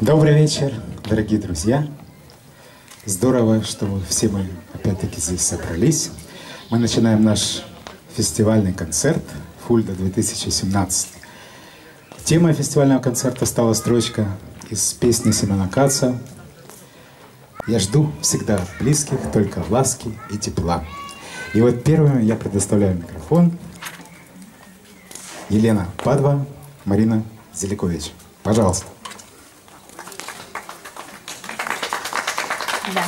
Добрый вечер, дорогие друзья. Здорово, что все мы опять-таки здесь собрались. Мы начинаем наш фестивальный концерт «Фульда 2017». Темой фестивального концерта стала строчка из песни Семена Каца «Я жду всегда близких только ласки и тепла». И вот первым я предоставляю микрофон Елена Падва, Марина Зеликович. Пожалуйста. Да.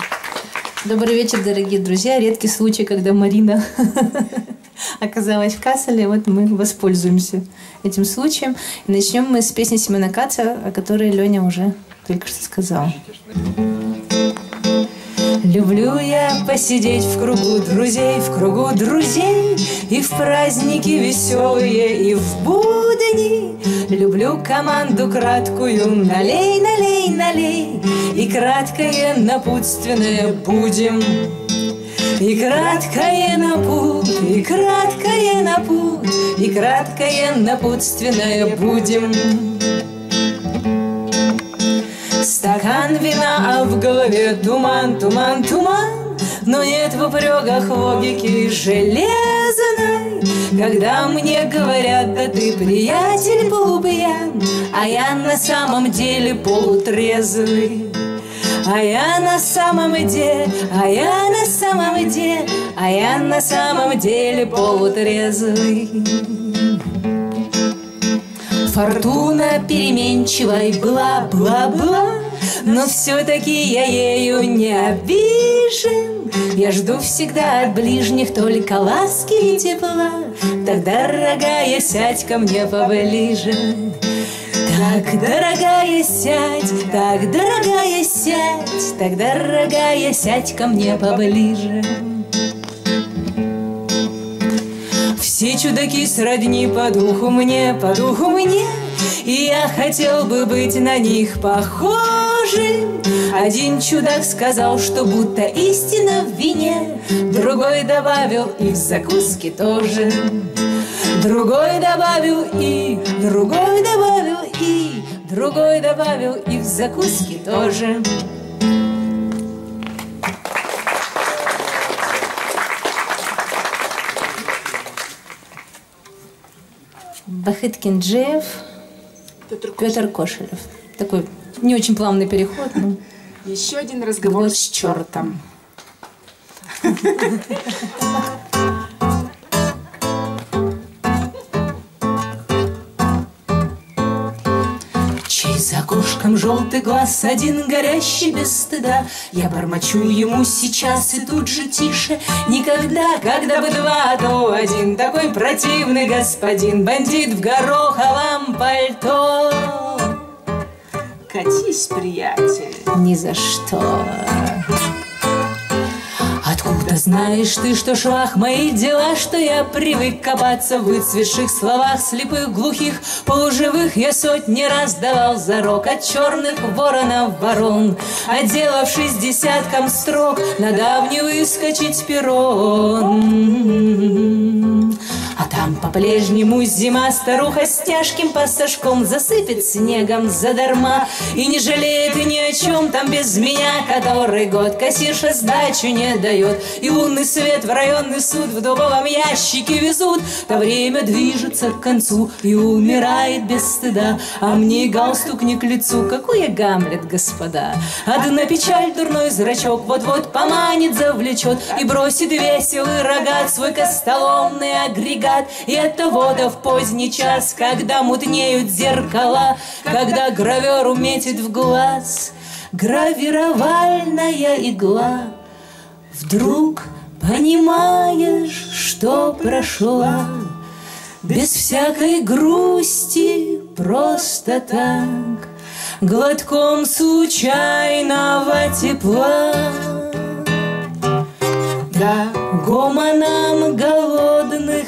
Добрый вечер, дорогие друзья. Редкий случай, когда Марина оказалась в Касселе. Вот мы воспользуемся этим случаем. И начнем мы с песни Семена Каца, о которой Леня уже только что сказал. Люблю я посидеть в кругу друзей, в кругу друзей, И в праздники веселые, и в будни. Люблю команду краткую, налей, налей, налей, И краткое напутственное будем. И краткое на путь, и краткое на путь, И краткое напутственное будем. Стакан вина, а в голове туман, туман, туман, Но нет в упреках логики железной. Когда мне говорят, да ты, приятель, полупьян, А я на самом деле полутрезвый. А я на самом деле, а я на самом деле, а я на самом деле полутрезвый. Фортуна переменчивой была, была, была, но все-таки я ею не обижен. Я жду всегда от ближних только ласки и тепла. Так, дорогая, сядь ко мне поближе. Так, дорогая, сядь, так, дорогая, сядь, так, дорогая, сядь ко мне поближе. Все чудаки сродни по духу мне, по духу мне, И я хотел бы быть на них похожим. Один чудак сказал, что будто истина в вине, Другой добавил и в закуске тоже. Другой добавил и, другой добавил и, Другой добавил и в закуске тоже. Бахыт Кинджиев, Петр Петр Кошелев. Такой не очень плавный переход, но Еще один разговор с чертом. желтый глаз, один горящий без стыда. Я бормочу ему сейчас и тут же тише. Никогда, когда бы два, то один такой противный господин, бандит в гороховом пальто. Катись, приятель. Ни за что. Знаешь ты, что швах мои дела, что я привык копаться в выцветших словах, слепых, глухих, полуживых я сотни раз давал зарок от черных воронов ворон, отделавшись десятком строк, на давний выскочить перрон. А там по-прежнему зима, старуха с тяжким пассажком засыпет снегом задарма и не жалеет ни о чем там без меня, который год кассирша сдачу не дает. И лунный свет в районный суд в дубовом ящике везут, то время движется к концу и умирает без стыда. А мне галстук не к лицу, какой я Гамлет, господа. Одна печаль, дурной зрачок вот-вот поманит, завлечет и бросит веселый рогат свой костоломный агрегат. И это вода в поздний час, когда мутнеют зеркала, когда гравер уметит в глаз гравировальная игла. Вдруг понимаешь, что прошла без всякой грусти, просто так, глотком случайного тепла. Да, гомоном голодных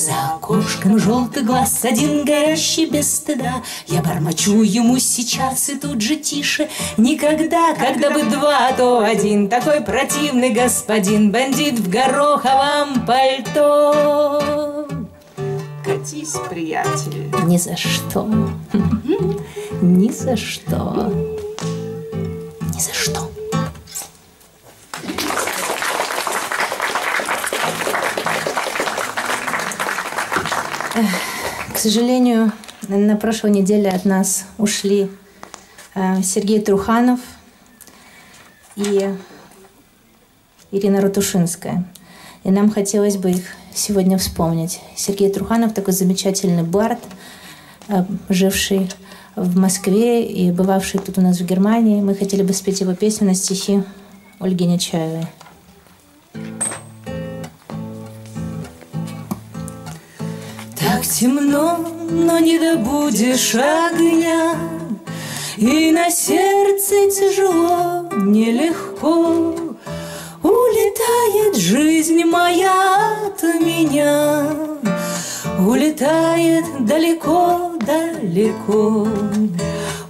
за окошком желтый глаз, один горящий без стыда. Я бормочу ему сейчас и тут же тише. Никогда, когда бы два, то один. Такой противный господин, бандит в гороховом пальто. Катись, приятель. Ни за что. Ни за что. Ни за что. К сожалению, на прошлой неделе от нас ушли э, Сергей Труханов и Ирина Ратушинская. И нам хотелось бы их сегодня вспомнить. Сергей Труханов такой замечательный бард, э, живший в Москве и бывавший тут у нас в Германии. Мы хотели бы спеть его песню на стихи Ольги Нечаевой. Так темно, но не добудешь огня, И на сердце тяжело, нелегко. Улетает жизнь моя от меня, Улетает далеко-далеко.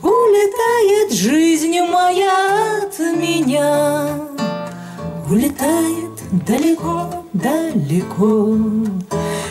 Улетает жизнь моя от меня, Улетает далеко-далеко.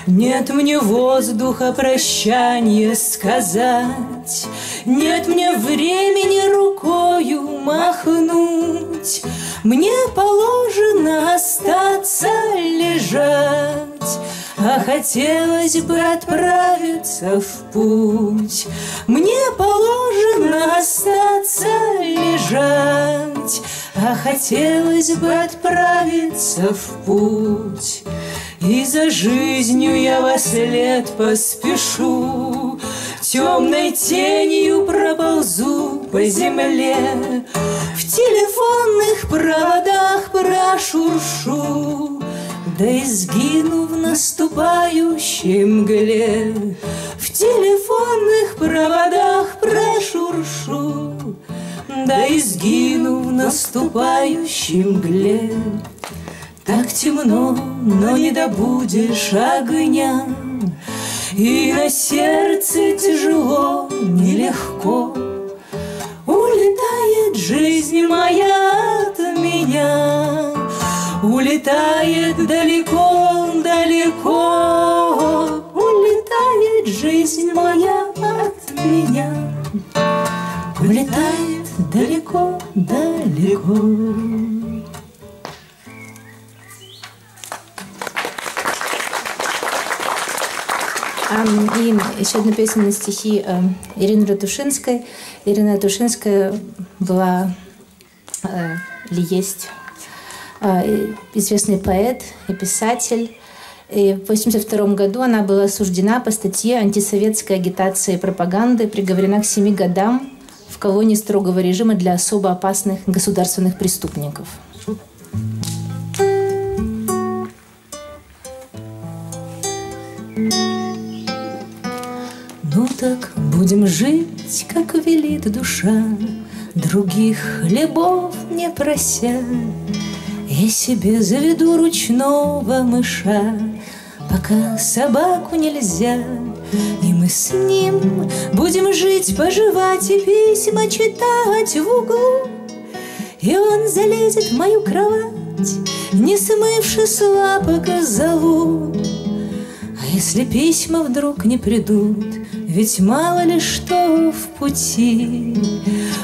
Нет мне воздуха прощания сказать, Нет мне времени рукою махнуть, Мне положено остаться лежать, А хотелось бы отправиться в путь. Мне положено остаться лежать, А хотелось бы отправиться в путь. И за жизнью я во след поспешу, Темной тенью проползу по земле, В телефонных проводах прошуршу, Да и сгину в наступающей мгле. В телефонных проводах прошуршу, Да и сгину в наступающей мгле. Так темно, но не добудешь огня, И на сердце тяжело, нелегко. Улетает жизнь моя от меня, Улетает далеко-далеко, Улетает жизнь моя от меня, Улетает далеко-далеко. И еще одна песня на стихи э, Ирины Ратушинской. Ирина Ратушинская была э, или есть э, известный поэт и писатель. И в 1982 году она была осуждена по статье антисоветской агитации и пропаганды, приговорена к семи годам в колонии строгого режима для особо опасных государственных преступников. Ну так будем жить, как велит душа, Других хлебов не прося. Я себе заведу ручного мыша, Пока собаку нельзя, И мы с ним будем жить, поживать И письма читать в углу. И он залезет в мою кровать, Не смывши с лапок зову. А если письма вдруг не придут, ведь мало ли что в пути,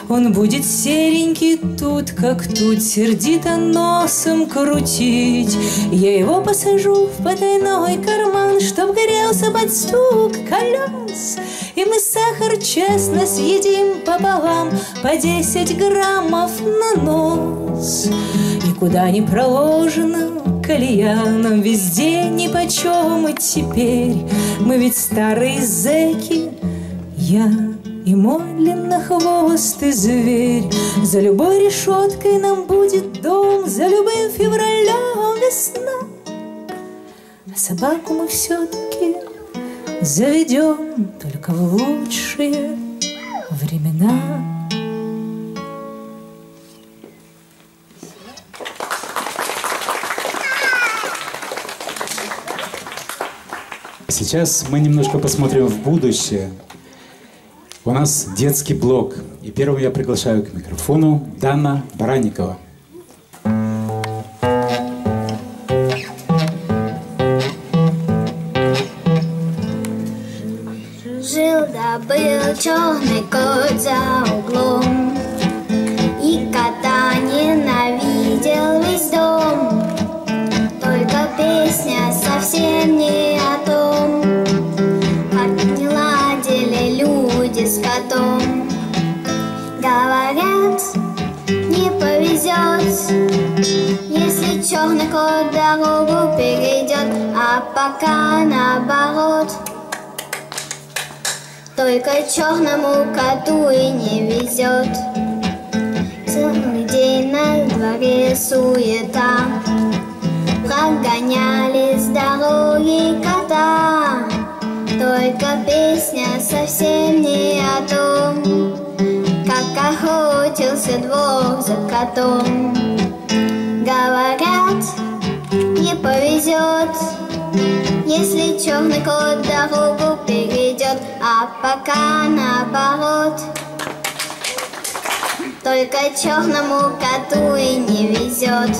Он будет серенький тут, как тут, Сердито носом крутить. Я его посажу в потайной карман, Чтоб горелся под стук колес, И мы сахар честно съедим пополам По десять граммов на нос. И куда не проложено колея Нам везде нипочем, и теперь Мы ведь старые зэки, я и мой длиннохвостый зверь. За любой решеткой нам будет дом, За любым февралем весна. А собаку мы все-таки заведем Только в лучшие времена. Сейчас мы немножко посмотрим в будущее. У нас детский блок. И первым я приглашаю к микрофону Дана Баранникова. Был черный кот за углом И кота ненавидел весь дом Только песня совсем не Черный кот дорогу перейдет А пока наоборот только черному коту и не везет. Целый день на дворе суета, Прогоняли с дороги кота. Только песня совсем не о том, Как охотился двор за котом. Говорят, не повезет, если черный кот дорогу перейдет, а пока наоборот. Только черному коту и не везет,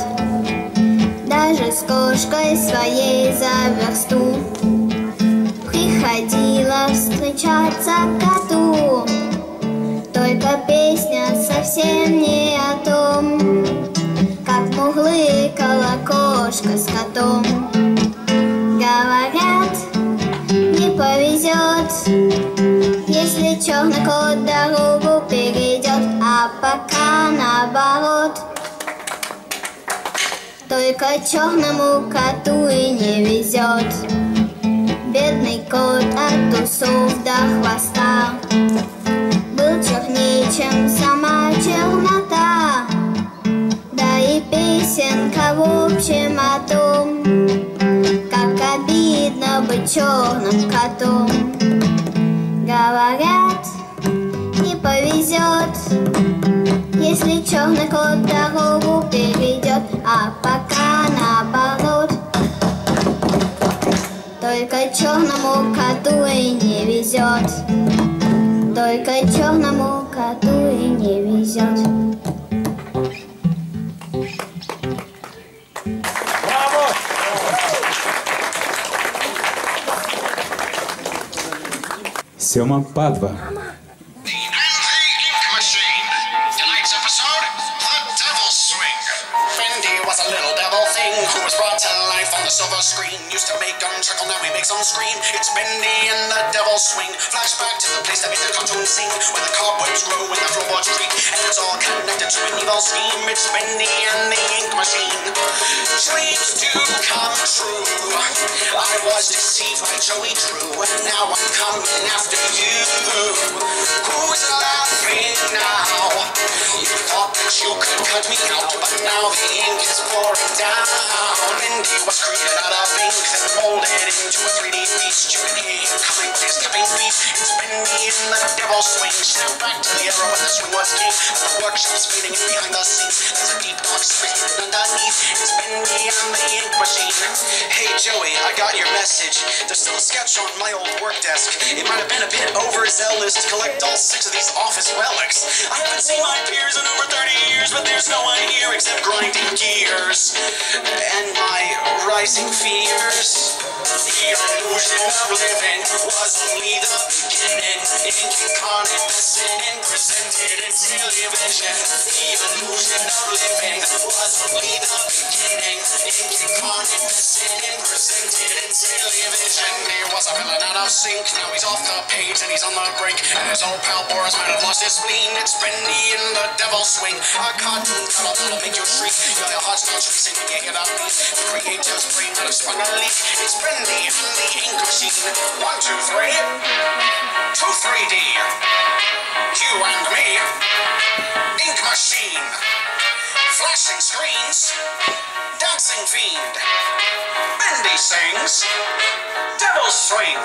даже с кошкой своей за версту. Приходила встречаться коту, только песня совсем не о том, как муглыкала кошка с котом. Говорят, не повезет, если черный кот дорогу перейдет, а пока наоборот. Только черному коту и не везет. Бедный кот от усов до хвоста Был чернее, чем сама чернота песенка в общем о том Как обидно быть черным котом. Говорят, не повезет on the silver screen. Used to make them chuckle, now he makes them scream. It's Bendy and the Devil Swing. Flashback to the place that the cartoon where the cobwebs grow floorboards and it's all connected to an evil scheme. It's Bendy and the Ink Machine. Dreams do come true. I was deceived by Joey Drew, and now I'm coming after you. Who's laughing now? You thought that you could cut me out, but now the ink is pouring down. Mindy was created out of molded into a 3D beast. You can hear him coming with his tipping feet. It's Mindy in the devil swing. Snap back to the era when the swing was king. The workshop's feeding and behind the scenes. There's a deep dark secret underneath. It's Mindy and the ink machine. Hey Joey, I got your message. There's still a sketch on my old work desk. It might have been a bit overzealous to collect all six of these office relics. I haven't seen my peers in over 30 years, but there's no one here except grinding gears and my rising fears. Peace. The illusion of living was only the beginning. Incarnate sin presented in television. The illusion of living was only the beginning. Incarnate sin presented in television. He was a villain out of sync. Now he's off the page and he's on the brink. And his old pal Boris might have lost his spleen. It's Bendy in the devil's swing. A cartoon cuddle that'll make you shriek. You're the heart's not racing when you get up. The creator's brain might have sprung a leak. It's Bendy machine. One, two, three. Two, three, D. You and me. Ink machine. Flashing screens. Dancing fiend. Bendy sings. Devil swing.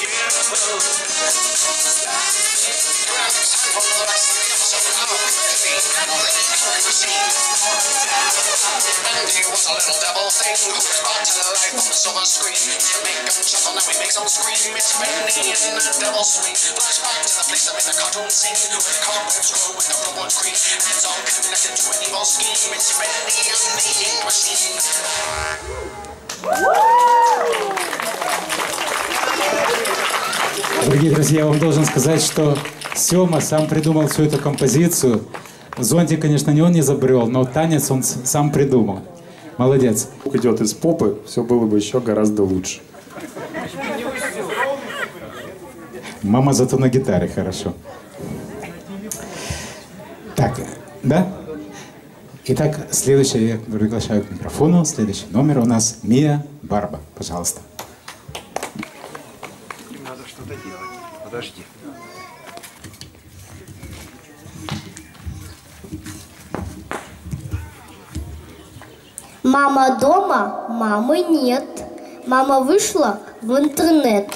You. Bendy was a little devil thing who was brought to life on the silver screen. To make him chuckle, now he makes him scream. It's Bendy in the devil swing. Flashback to the place that made the cartoon scene. Where the cobwebs grow with the robot green. And it's all connected to an evil scheme. It's and the ink machine. Дорогие друзья, я вам должен сказать, что Сема сам придумал всю эту композицию. Зонтик, конечно, не он не забрел, но танец он сам придумал. Молодец. идет из попы, все было бы еще гораздо лучше. Мама зато на гитаре хорошо. Так, да? Итак, следующее я приглашаю к микрофону. Следующий номер у нас Мия Барба. Пожалуйста. Надо что-то делать. Подожди. Мама дома, мамы нет. Мама вышла в интернет.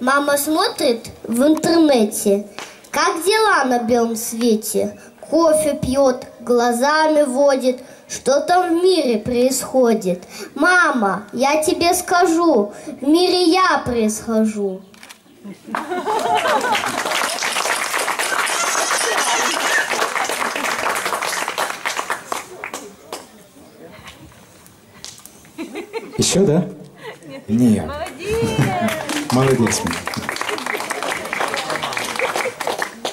Мама смотрит в интернете. Как дела на белом свете? Кофе пьет, глазами водит. Что там в мире происходит? Мама, я тебе скажу, в мире я происхожу. Еще, да? Нет. Молодец. Мия.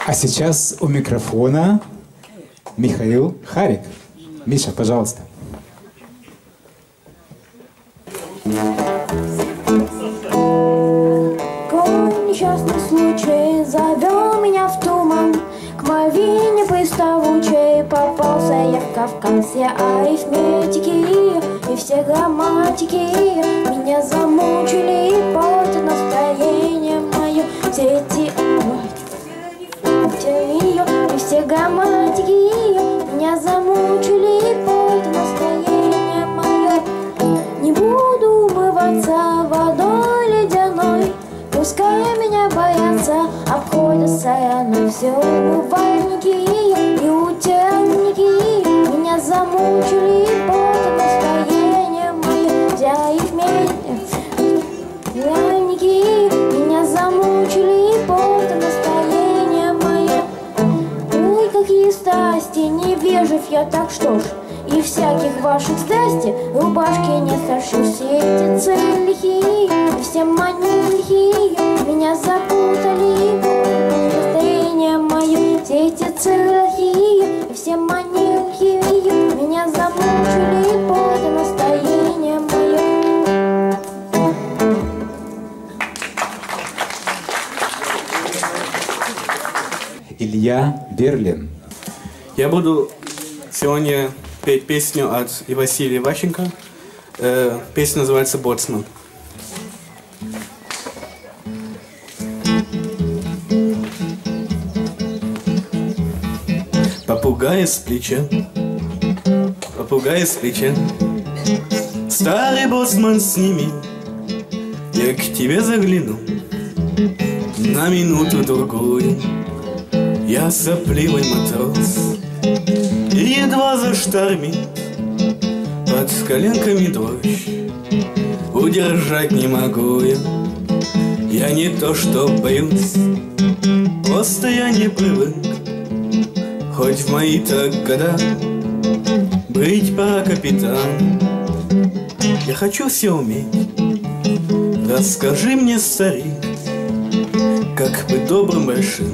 А сейчас у микрофона Михаил Харик. Миша, пожалуйста. Какой несчастный случай завел меня в туман К Мальвине приставучей попался я в Кавказ Я арифметики и все грамматики Меня замучили портят настроение мое Все эти ее Меня замучили и портят настроение мое Не буду умываться водой ледяной Пускай меня боятся, обходят стороной Все умывальники и утяники Меня замучили страсти, невежив я так что ж И всяких ваших страсти рубашки не сошу Все эти целихи, все манихи Меня запутали, настроение мое Все эти целихи, все манихи Меня замучили, портят настроение мое. Илья Берлин. Я буду сегодня петь песню от Василия Ващенко. Э, песня называется «Боцман». Попугай с плеча, попугай с плеча, Старый боцман сними, я к тебе загляну На минуту-другую я сопливый матрос И едва заштормит Под коленками дождь Удержать не могу я. Я не то что боюсь Просто я не привык. Хоть в мои-то года Быть пора капитан. Я хочу все уметь. Расскажи мне, старик Как быть добрым большим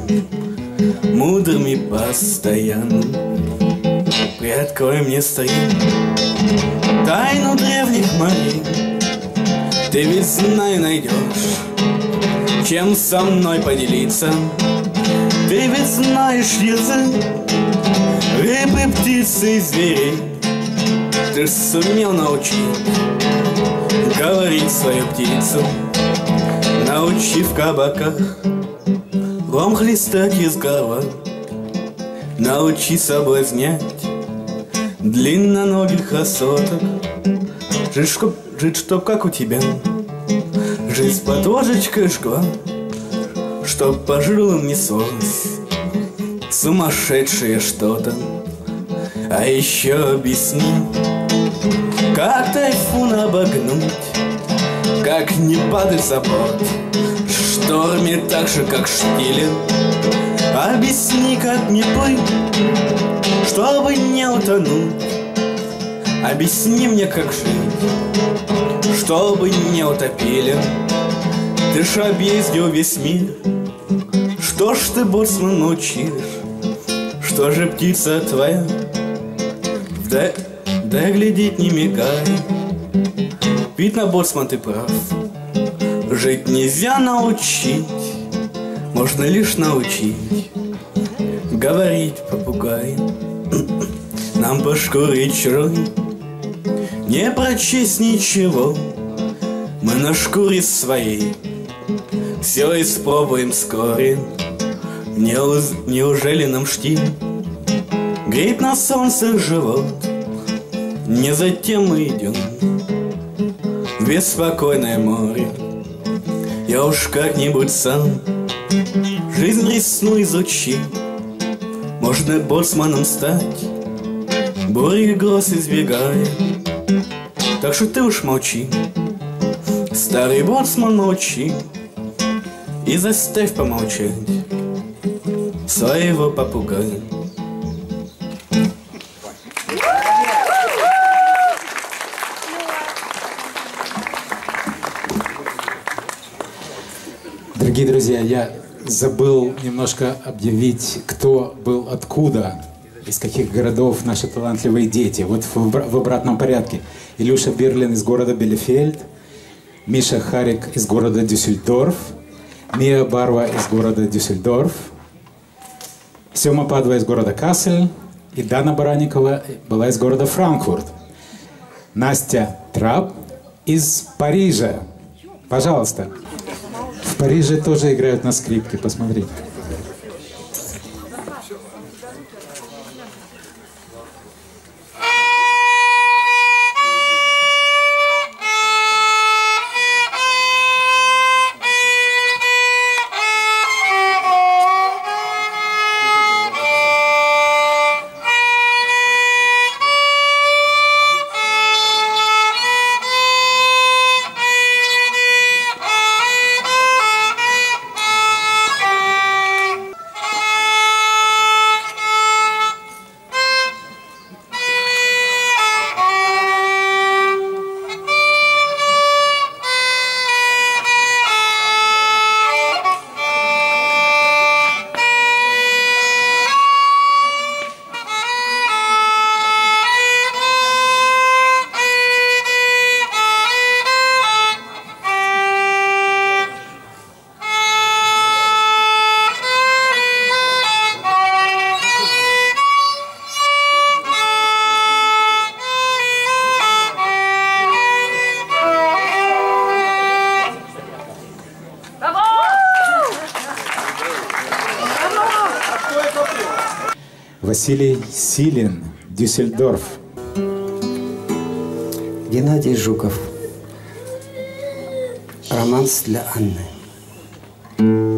мудрым и постоянным. Приоткрой мне, старик, тайну древних морей. Ты ведь знаю найдешь, чем со мной поделиться. Ты ведь знаешь язык рыб и птиц и зверей. Ты ж сумел научить говорить свою птицу, научив кабаках вам хлестать из горла. Научи соблазнять Длинноногих красоток Жить, чтоб, жить, чтоб как у тебя. Жизнь под ложечкой жгла Чтоб по жилам неслось Сумасшедшее что-то. А еще объясни Как тайфун обогнуть Как не падать за борт шторме так же, как штилен Объясни, как не плыть Чтобы не утонуть. Объясни мне, как жить Чтобы не утопили. Ты ж объездил весь мир. Что ж ты, боцман, научишь? Что же птица твоя? Да, да глядеть не мигай. Видно, боцман, ты прав Жить нельзя научить Можно лишь научить. Говорить попугай Нам по шкуре чужой. Не прочесть ничего Мы на шкуре своей. Все испробуем вскоре Неуз- Неужели нам штиль? Греет на солнце живот Не затем мы идем В беспокойное море Я уж как-нибудь сам Жизнь ресну изучи Можно боцманом стать? Бури и гроз избегая Так что ты уж молчи Старый боцман молчи. И заставь помолчать Своего попугая Дорогие друзья, я забыл немножко объявить, кто был откуда, из каких городов наши талантливые дети. Вот в, обра- в обратном порядке. Илюша Берлин из города Белефельд, Миша Харик из города Дюссельдорф, Мия Барва из города Дюссельдорф, Сема Падва из города Кассель и Дана Бараникова была из города Франкфурт. Настя Трап из Парижа. Пожалуйста. В Париже тоже играют на скрипке, посмотрите. Василий Силин, Дюссельдорф. Геннадий Жуков. Романс для Анны.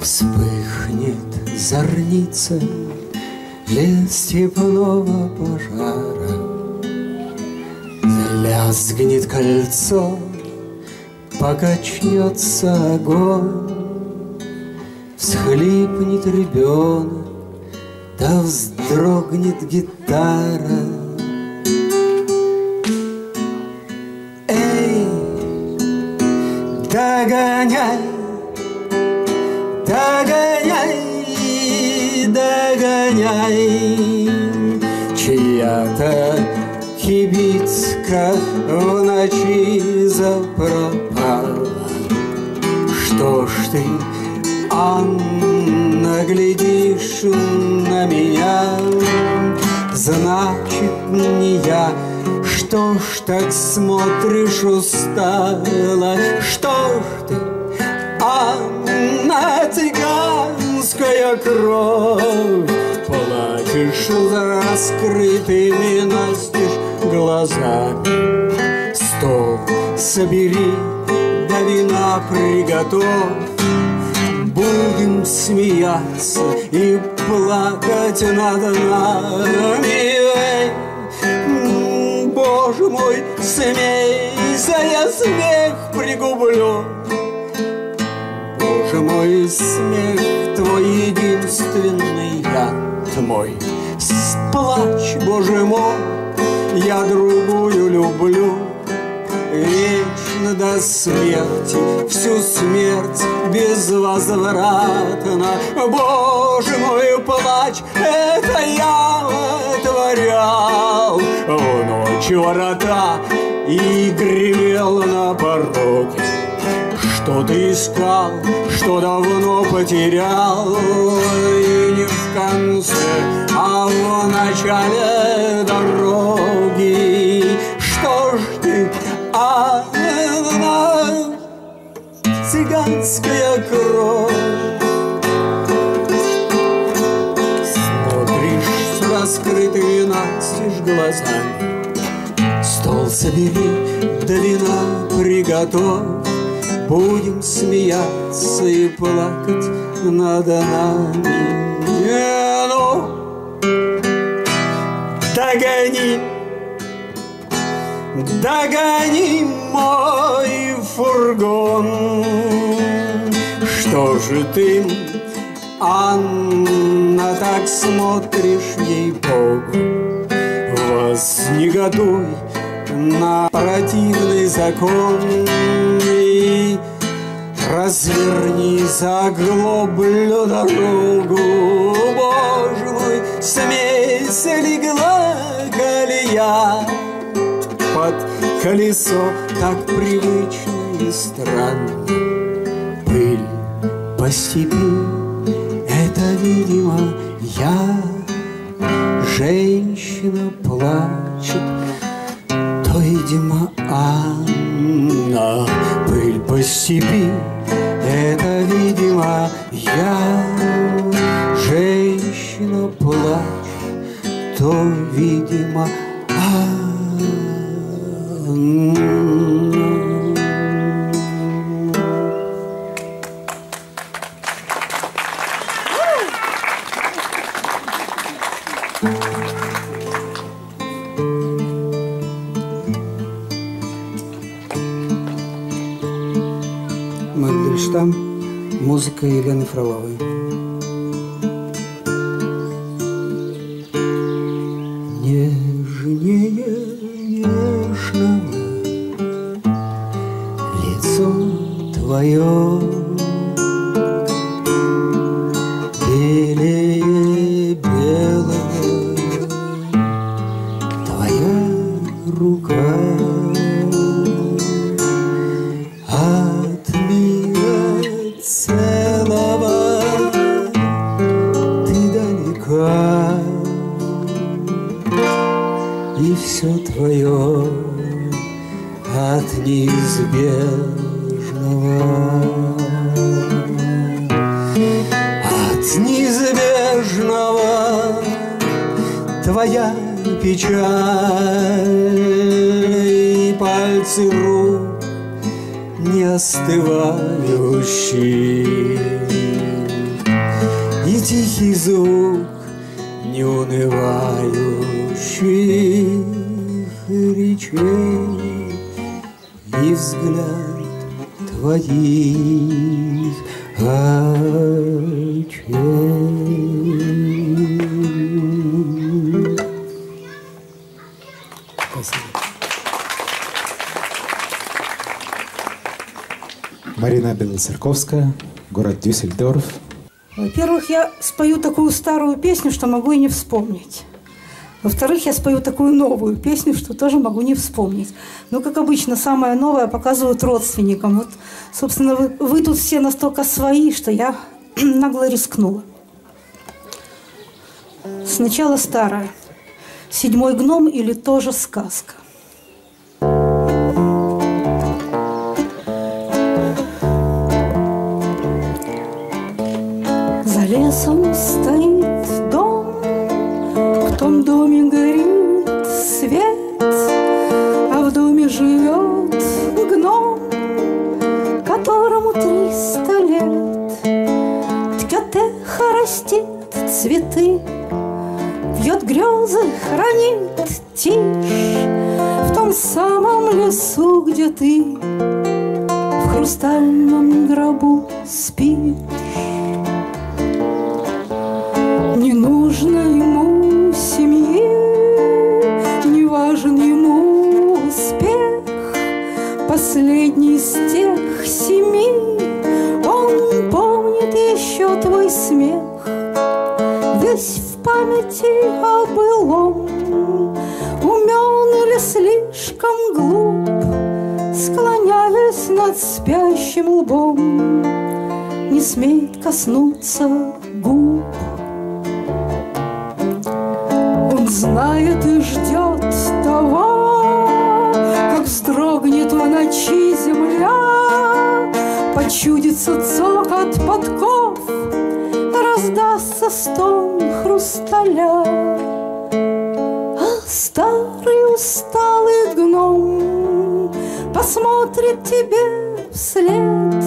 Вспыхнет зорница Лес степного пожара. Лязгнет кольцо Покачнется огонь. Всхлипнет ребенок да вздрогнет гитара. Эй, догоняй, догоняй, чья-то кибитка в ночи запропала. Что ж ты, Анна, глядишь на меня? Значит, не я, что ж так смотришь устала? Что ж ты, цыганская кровь? Плачешь за раскрытыми настежь глазами. Стол собери, да вина приготовь. Будем смеяться и плакать над нами. Эй, Боже мой, смейся, я смех пригублю. Боже мой, смех твой единственный яд мой. Сплачь, Боже мой, я другую люблю. Вечно до смерти, всю смерть безвозвратно. Боже мой, плачь, это я творял в ночь ворота и гремел на пороге. Что ты искал, что давно потерял И не в конце, а в начале дороги. Что ж ты, Анна, цыганская кровь? Смотришь с раскрытыми настежь глазами. Стол собери, да вина приготовь Будем смеяться и плакать над нами. Э, ну, догони, догони мой фургон. Что же ты, Анна, так смотришь ей-богу? Вознегодуй на противный закон и разверни заглоблю дорогу. Боже мой, смейся легла колея под колесо так привычно и странно. Пыль по степи, это, видимо, я, женщина плачет, видимо, Анна Пыль по степи. Это, видимо, я. Женщина плачет То, видимо, Марина Белоцерковская, город Дюссельдорф. Во-первых, я спою такую старую песню, что могу и не вспомнить. Во-вторых, я спою такую новую песню, что тоже могу не вспомнить. Но, как обычно, самое новое показывают родственникам. Вот, собственно, вы, вы тут все настолько свои, что я нагло рискнула. Сначала старая. Седьмой гном или тоже сказка. Лбом, Не смеет коснуться губ. Он знает и ждет того, Как вздрогнет в ночи земля, Почудится цокот подков, Раздастся стон хрусталя. А старый усталый гном Посмотрит тебе вслед,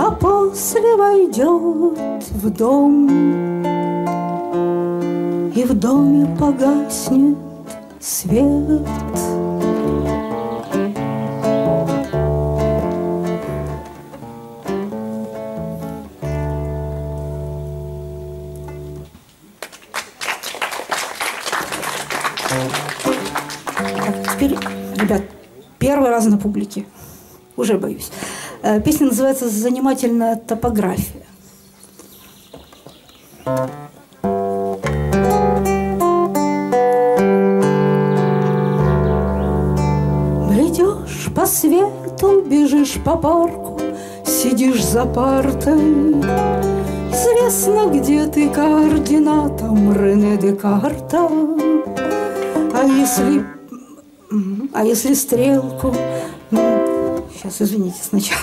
А после войдет в дом и в доме погаснет свет. Теперь, ребят, первый раз на публике. Уже боюсь. Э, Песня называется «Занимательная топография». Бредешь по свету, бежишь по парку, Сидишь за партой. Известно, где ты координатом Рене Декарта. А если... А если стрелку... Сейчас, извините, сначала.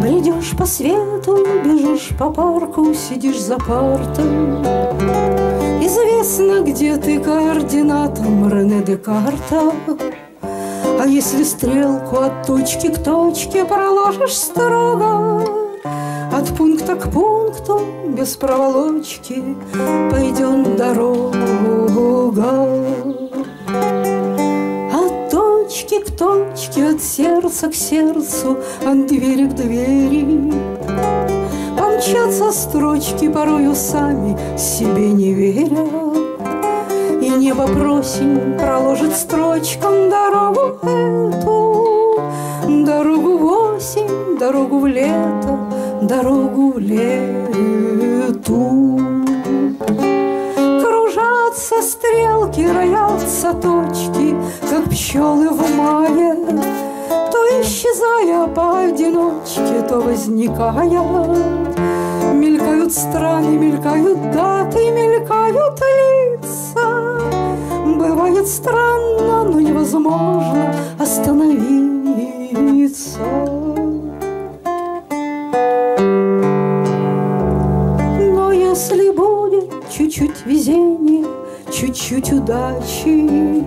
Бредешь по свету, бежишь по парку, сидишь за партой. Известно, где ты координатом Рене Декарта. А если стрелку от точки к точке проложишь строго, От пункта к пункту без проволочки пойдет дорога. От точки к точке, от сердца к сердцу, от двери к двери Помчатся строчки порою сами, себе не веря. И небо просень проложит строчкам дорогу эту, Дорогу в осень, дорогу в лето, дорогу в лету. Кружатся стрелки, роятся точки, Как пчелы в мае, То исчезая поодиночке, То возникая. Мелькают страны, мелькают даты, мелькают лица. Бывает странно, но невозможно остановиться. Чуть-чуть удачи,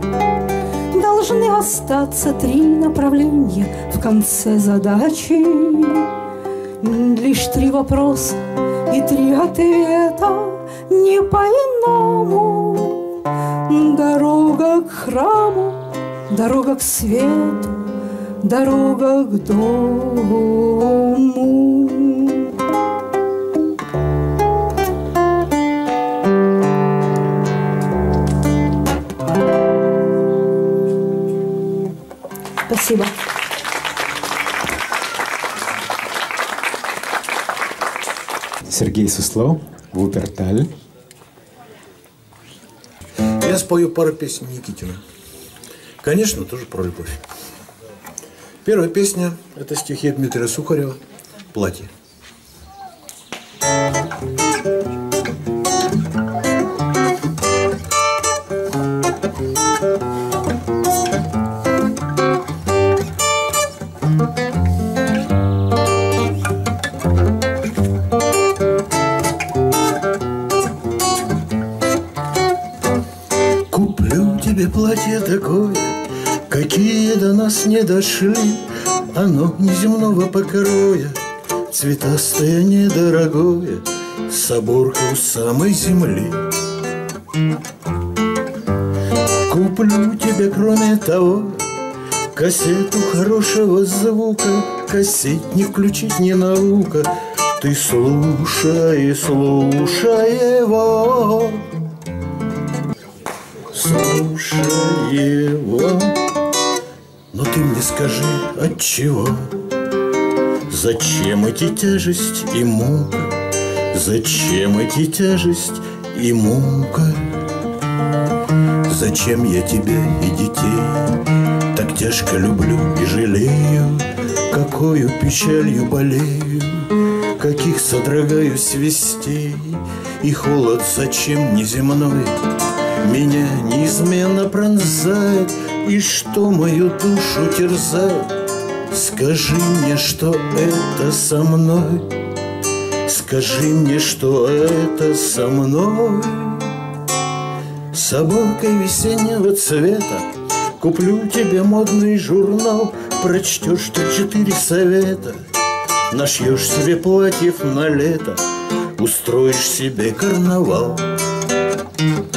Должны остаться три направления в конце задачи. Лишь три вопроса и три ответа не по-иному. Дорога к храму, дорога к свету, дорога к дому. Спасибо. Сергей Суслов, Вуперталь. Я спою пару песен Никитина. Конечно, тоже про любовь. Первая песня – это стихи Дмитрия Сухарева «Платье». Такое, какие до нас не дошли. Оно неземного покроя, цветастое, недорогое, с оборкой самой земли. Куплю тебе, кроме того, кассету хорошего звука, кассет не включить не наука. Ты слушай, слушай его, слушай его. Но ты мне скажи, от чего? Зачем эти тяжесть и мука? Зачем эти тяжесть и мука? Зачем я тебя и детей Так тяжко люблю и жалею Какою печалью болею Каких содрогаюсь вестей И холод зачем неземной Меня неизменно пронзает И что мою душу терзает? Скажи мне, что это со мной. Скажи мне, что это со мной. С оборкой весеннего цвета Куплю тебе модный журнал. Прочтешь ты четыре совета. Нашьешь себе платьев на лето. Устроишь себе карнавал. С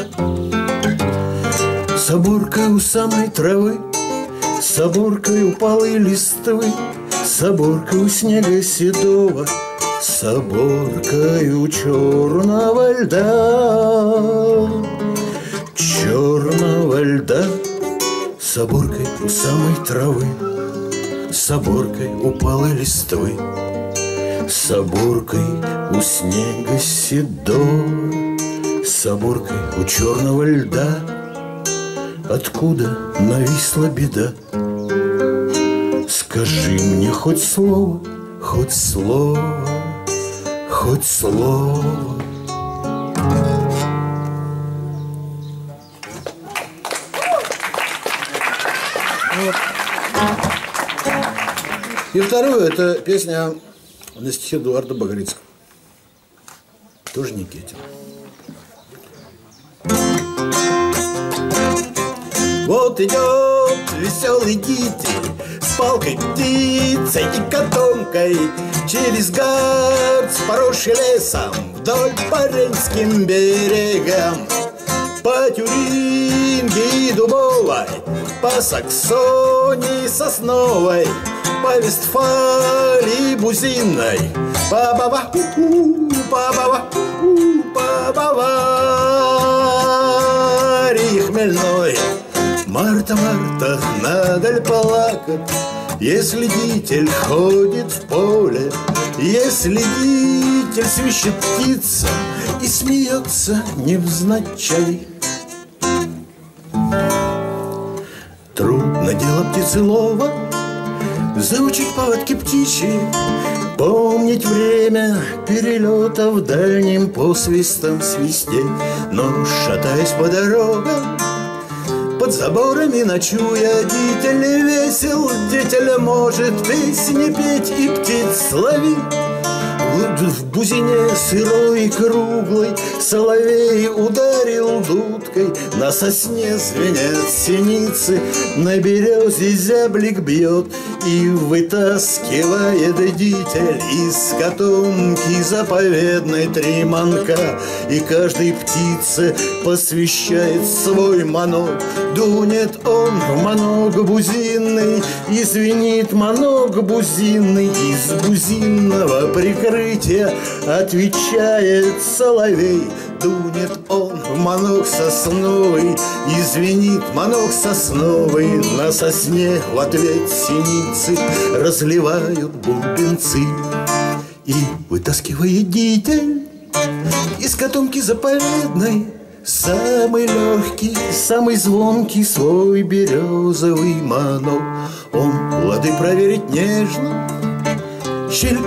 оборкой у самой травы С оборкой упалой листвы С оборкой у снега седого С оборкой у черного льда. Черного льда С оборкой у самой травы С оборкой упалой листвы С оборкой у снега седого С оборкой у черного льда Откуда нависла беда? Скажи мне хоть слово, хоть слово, хоть слово. И второе, это песня на стихе Эдуарда Багрицкого. Тоже Никитин. Вот идет веселый дитель С палкой, птицей и котомкой Через гарц, поросший лесом Вдоль по Рейнским берегам По Тюринге и Дубовой По Саксонии Сосновой По Вестфалии Бузинной. По баба по баба по Баварии Хмельной Марта, Марта, надо ли плакать, Если дитель ходит в поле, Если дитель свищет птицам И смеется невзначай. Трудно дело птицелова Заучить поводки птичьи Помнить время перелета в дальнем по свистам свистеть Но шатаясь по дорогам под заборами ночуя, дитель весел, дитель может песни петь и птиц ловить. В бузине сырой и круглой Соловей ударил дудкой На сосне звенят синицы На березе зяблик бьет И вытаскивает дитель Из котомки заповедной три манка И каждой птице посвящает свой манок. Дунет он в манок бузинный И звенит манок бузинный Из бузинного прикрытия Отвечает соловей. Дунет он в манок сосновый И звенит манок сосновый На сосне в ответ синицы Разливают бубенцы. И вытаскивает дитель Из котомки заповедной Самый легкий, самый звонкий свой березовый манок Он лады проверить нежно Щель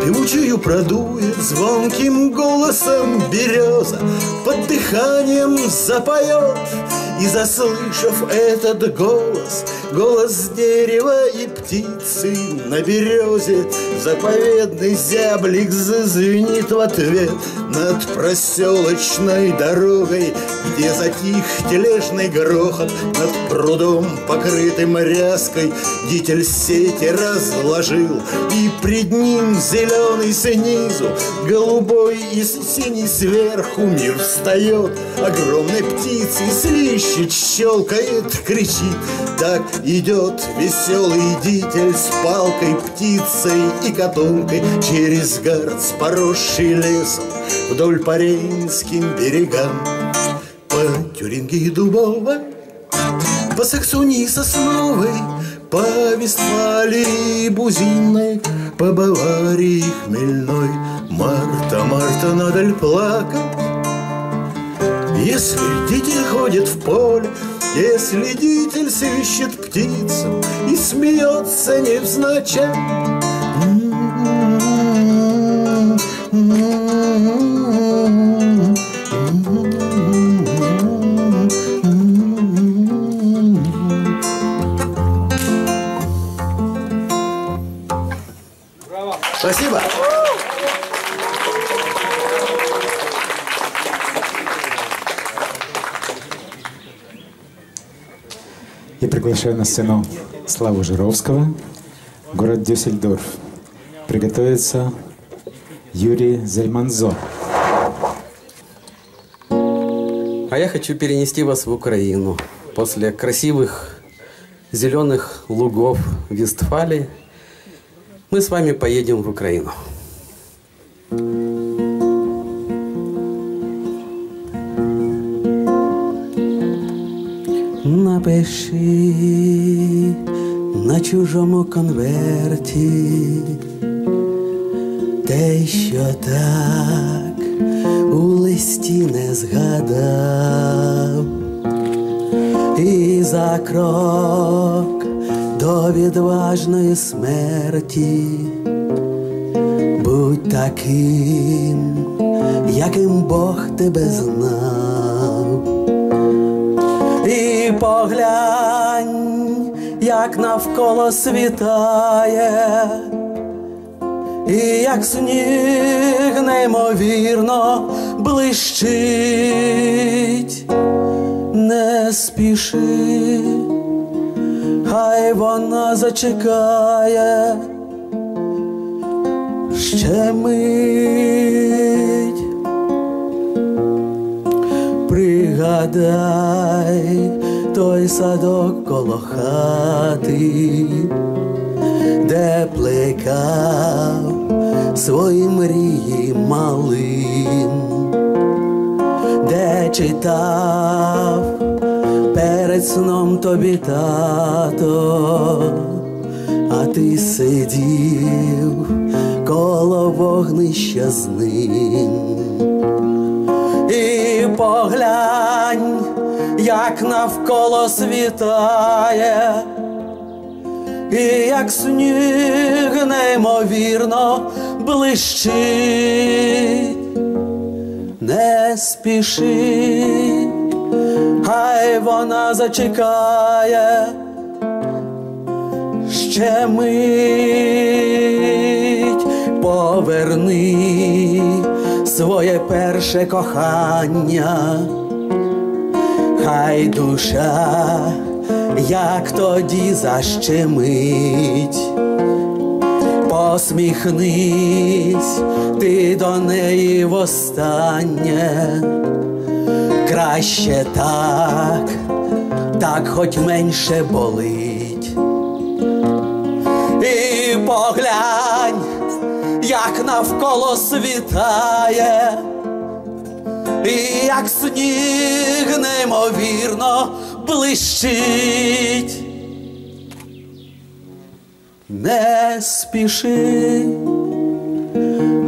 продует звонким голосом береза Под дыханием запоет И заслышав этот голос Голос дерева и птицы на березе Заповедный зяблик зазвенит в ответ. Над проселочной дорогой Где затих тележный грохот Над прудом, покрытым ряской Дитель сети разложил. И пред ним зеленый снизу Голубой и синий сверху Мир встает. Огромной птицей Свищет, щелкает, кричит. Так идет веселый дитель С палкой, птицей и котомкой Через гарц, поросший лесом Вдоль по рейнским берегам. По Тюринге и Дубово По Саксонии Сосновой По Вестфалии Бузинной По Баварии Хмельной. Марта, Марта, надо плакать Если дитель ходит в поле если дитель свищет птицам И смеется невзначай Спасибо. Я приглашаю на сцену Славу Жировского, город Дюссельдорф. Приготовится Юрий Зельманзо. А я хочу перенести вас в Украину. После красивых зеленых лугов Вестфалии мы с вами поедем в Украину. Напиши на чужому конверті те, що так у листі не згадав, і за крок до відважної смерті будь таким, яким Бог тебе знав. І поглянь, як навколо світає, і як сніг неймовірно блищить, не спіши, хай вона зачекає ще мить. Пригадай садок коло хати, де плекав свої мрії малим, де читав перед сном тобі тато, а ти сидів коло вогнища з ним. І поглянь, як навколо світає, і як сніг неймовірно блищить, не спіши, хай вона зачекає. Ще мить поверни своє перше кохання, хай душа, як тоді защемить, посміхнись ти до неї востаннє, краще так, так хоч менше болить. І поглянь, як навколо світає, і як сніг неймовірно блищить. Не спіши,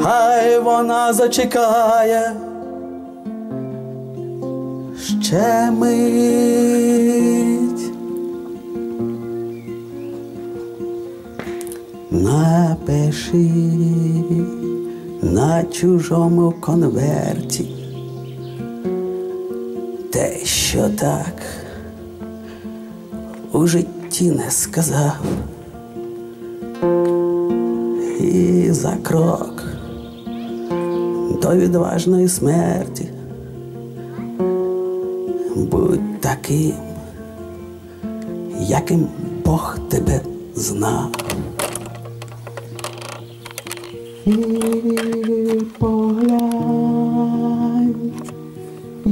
хай вона зачекає ще мить. Напиши на чужому конверті те, що так у житті не сказав, і за крок до відважної смерті будь таким, яким Бог тебе знав. І погляд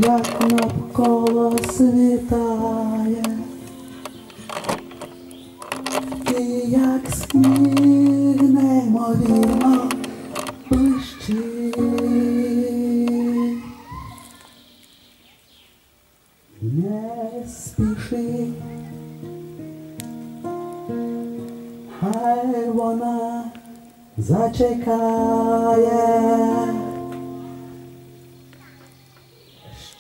як навколо світає, ти як сніг неймовірно блищить. не спіши, хай вона зачекає.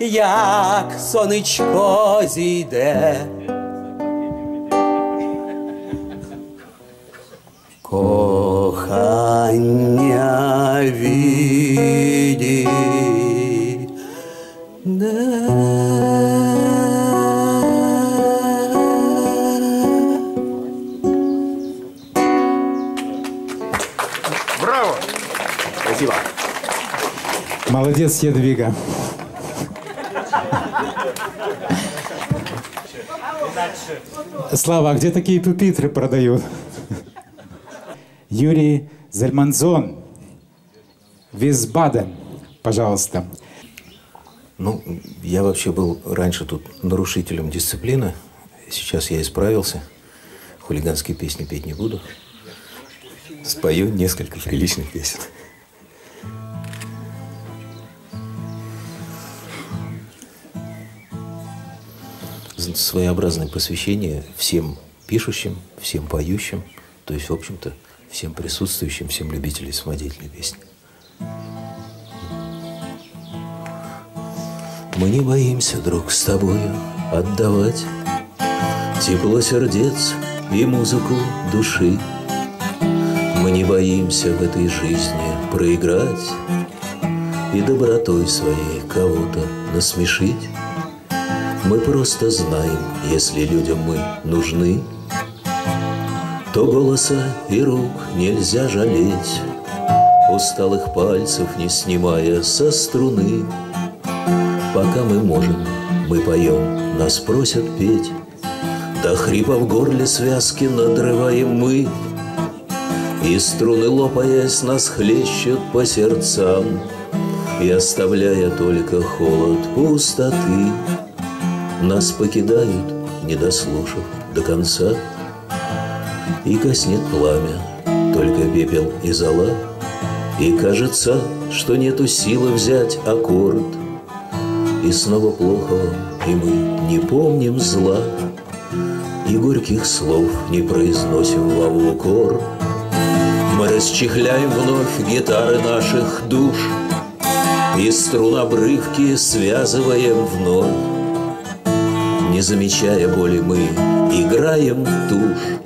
як сонечко зійде. Кохання відійде. Молодец, Едвига. Слава, а где такие пюпитры продают? Юрий Зельманзон, Висбаден, пожалуйста. Ну, я вообще был раньше тут нарушителем дисциплины. Сейчас я исправился. Хулиганские песни петь не буду. Спою несколько приличных песен. Своеобразное посвящение всем пишущим, всем поющим, то есть, в общем-то, всем присутствующим, всем любителям самодеятельной песни. Мы не боимся друг с тобою отдавать Тепло сердец и музыку души. Мы не боимся в этой жизни проиграть И добротой своей кого-то насмешить. Мы просто знаем, если людям мы нужны, То голоса и рук нельзя жалеть, Усталых пальцев не снимая со струны. Пока мы можем, мы поем, нас просят петь, До хрипа в горле связки надрываем мы, И струны, лопаясь, нас хлещут по сердцам, И оставляя только холод пустоты, Нас покидают, не дослушав до конца, И гаснет пламя, только пепел и зола, И кажется, что нету силы взять аккорд — и снова плохо и мы не помним зла, И горьких слов не произносим во укор. Мы расчехляем вновь гитары наших душ. И струн обрывки связываем вновь. Не замечая боли мы играем тушь,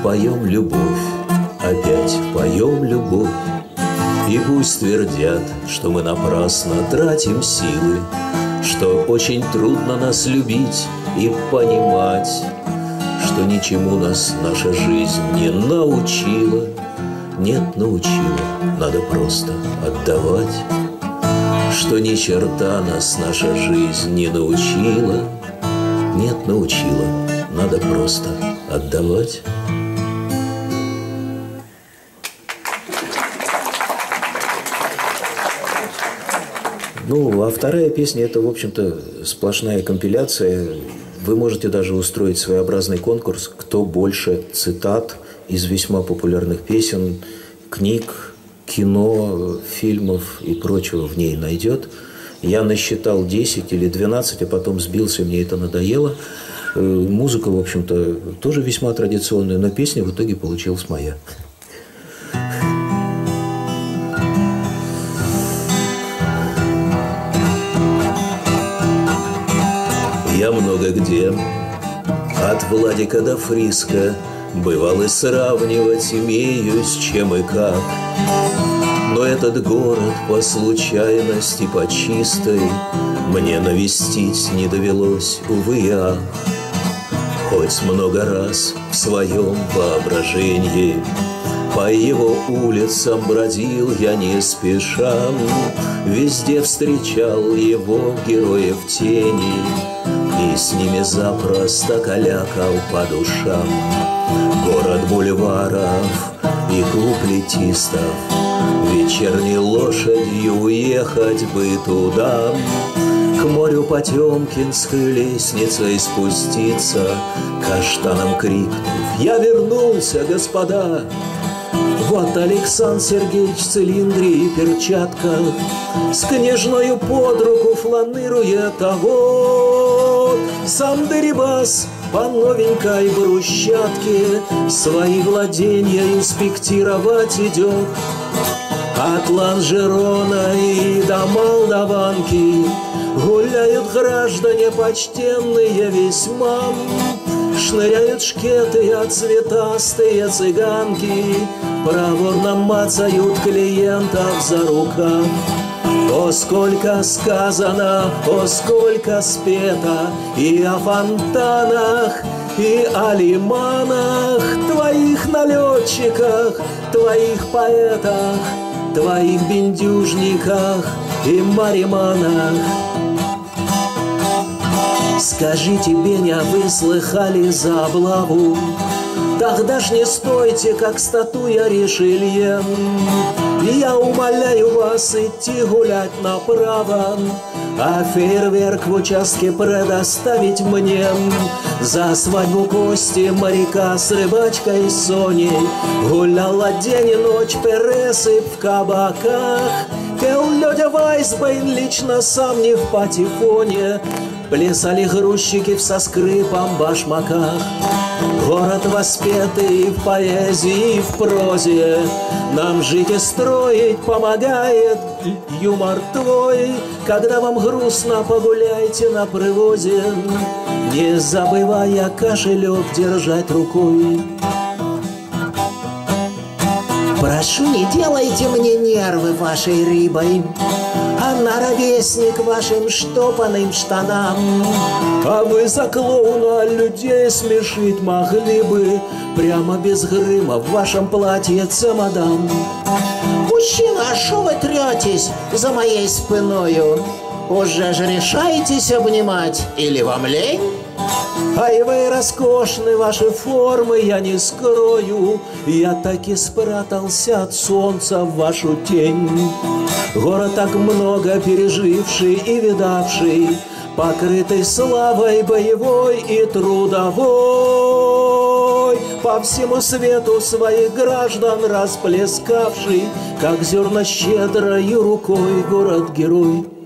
Поем любовь, опять поем любовь. И пусть твердят, что мы напрасно тратим силы, Что очень трудно нас любить и понимать, Что ничему нас наша жизнь не научила. Нет, научила, надо просто отдавать, Что ни черта нас наша жизнь не научила. Нет, научила, надо просто отдавать. Ну, а вторая песня – это, в общем-то, сплошная компиляция. Вы можете даже устроить своеобразный конкурс, кто больше цитат из весьма популярных песен, книг, кино, фильмов и прочего в ней найдет. Я насчитал 10 или 12, а потом сбился, мне это надоело. Э, Музыка, в общем-то, тоже весьма традиционная, но песня в итоге получилась моя. Я много где, от Владика до Фриска, Бывал и сравнивать имею с чем и как. Но этот город по случайности, по чистой, Мне навестить не довелось, увы и ах. Хоть много раз в своем воображении По его улицам бродил я не спеша, Везде встречал его героев тени, И с ними запросто калякал по душам. Город бульваров и куплетистов, Вечерней лошадью уехать бы туда, К морю Потемкинской лестницей спуститься, Каштаном крикнув «Я вернулся, господа!» Вот Александр Сергеевич в цилиндре и перчатках С княжною под руку фланирует, а вот Сам Дерибас по новенькой брусчатке Свои владения инспектировать идет От Ланжерона и до Молдаванки Гуляют граждане почтенные весьма. Шныряют шкеты, а цветастые цыганки Проворно мацают клиентов за рукав. О, сколько сказано, о, сколько спето И о фонтанах, и о лиманах Твоих налетчиках, твоих поэтах Твоих бендюжниках и мариманах Скажите, Беня, вы слыхали за облаву? Тогда ж не стойте, как статуя Ришелье. Я умоляю вас идти гулять направо, А фейерверк в участке предоставить мне. За свадьбу Кости моряка с рыбачкой Соней. Гуляла день и ночь пересып в кабаках. Пел Лёдя Вайсбейн лично сам не в патефоне Плясали грузчики в со скрипом башмаках. Город воспетый в поэзии и в прозе. Нам жить и строить помогает юмор твой. Когда вам грустно, погуляйте на привозе. Не забывая кошелек держать рукой. Прошу, не делайте мне нервы вашей рыбой А на ровесник вашим штопанным штанам А вы за клоуна людей смешить могли бы Прямо без грыма в вашем платьице, мадам Мужчина, а шо вы третесь за моей спиною? Уже же решаетесь обнимать или вам лень? Ай, вы роскошны, ваши формы я не скрою. Я так и спрятался от солнца в вашу тень. Город так много переживший и видавший Покрытый славой боевой и трудовой. По всему свету своих граждан расплескавший Как зерна щедрою рукой город-герой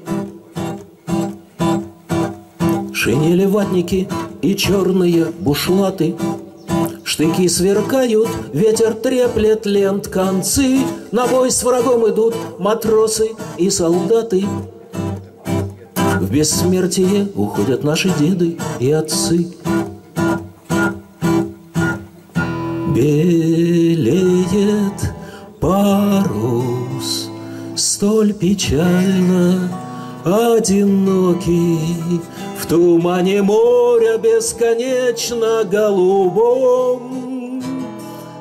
Шинели ватники и черные бушлаты. Штыки сверкают, ветер треплет лент. Концы На бой с врагом идут матросы и солдаты. В бессмертие уходят наши деды и отцы. Белеет парус столь печально одинокий тумане моря бесконечно голубом.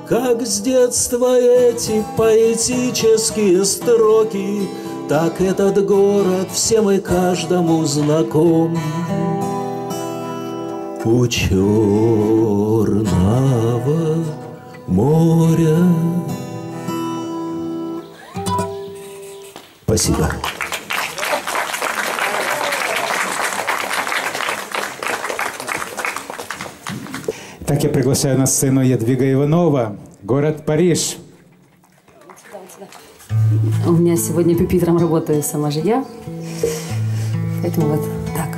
Как с детства эти поэтические строки Так этот город всем и каждому знаком. У черного моря. Спасибо. Так я приглашаю на сцену Ядвига Иванова, город Париж. У меня сегодня пюпитром работаю сама же я. Поэтому вот так.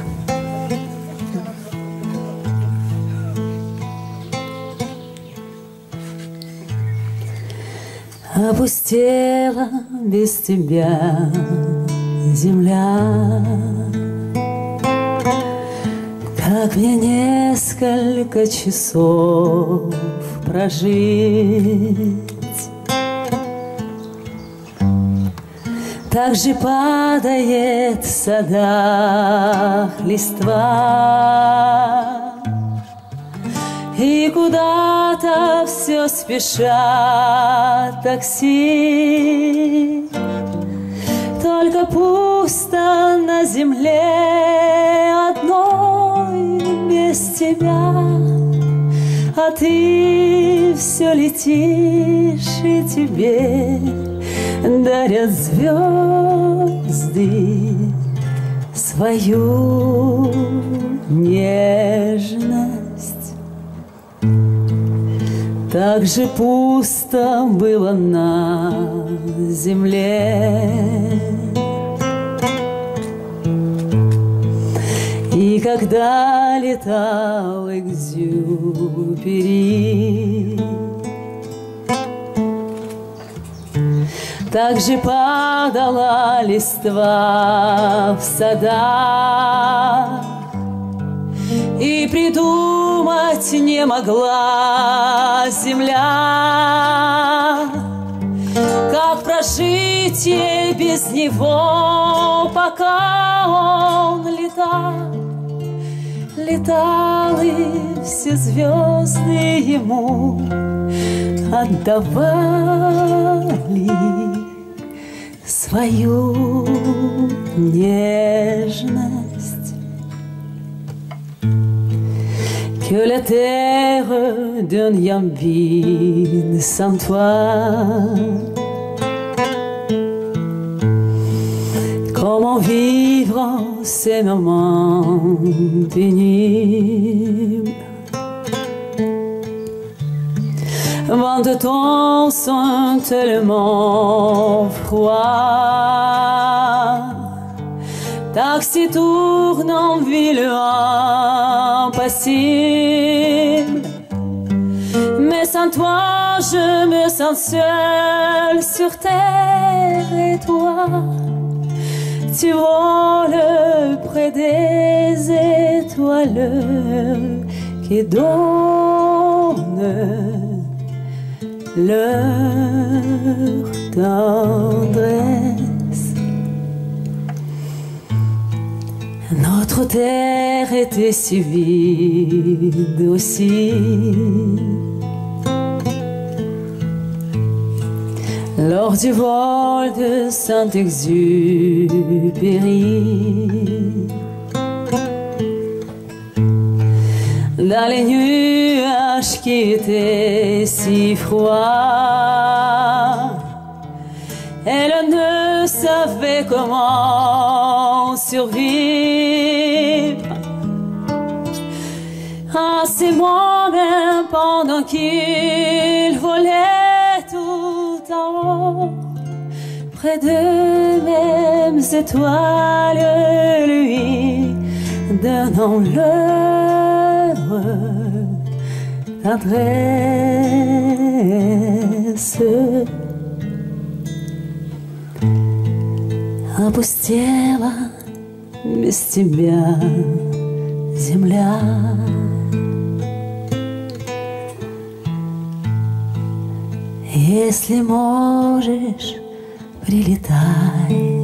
Опустела без тебя земля. Как мне несколько часов прожить? Так же падает в садах листва. И куда-то все спешат такси. Только пусто на земле без тебя А ты все летишь и тебе дарят звезды свою нежность. Так же пусто было на земле. Когда летал Экзюпери, Так же падала листва в садах И придумать не могла земля. Как прожить ей без него, пока он летал Летал и все звезды ему отдавали свою нежность. que la terre devient vide sans toi. Comment vivre ces moments pénibles? Vent de ton sont tellement froid. Taxi tourne en ville impassible. Mais sans toi je me sens seule sur terre et toi tu voles près des étoiles qui donnent leur tendresse. Notre terre était si vide aussi. Lors du vol de Saint-Exupéry. Dans les nuages qui étaient si froids Elle ne savait comment survivre. À ces moments pendant qu'il volait tout en haut Près de mêmes étoiles lui donnant leur adresse Опустела без тебя земля Если можешь, прилетай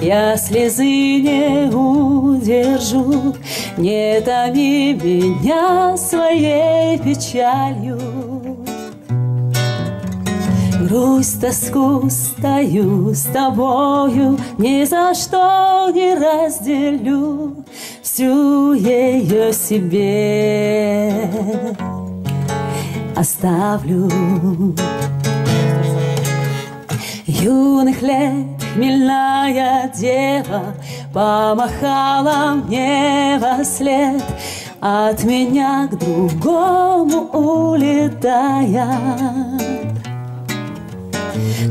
Я слезы не удержу. Не томи меня своей печалью. Грусть, тоску стою с тобою, Ни за что не разделю Всю ее себе оставлю. Юных лет хмельная дева Помахала мне во след. От меня к другому улетая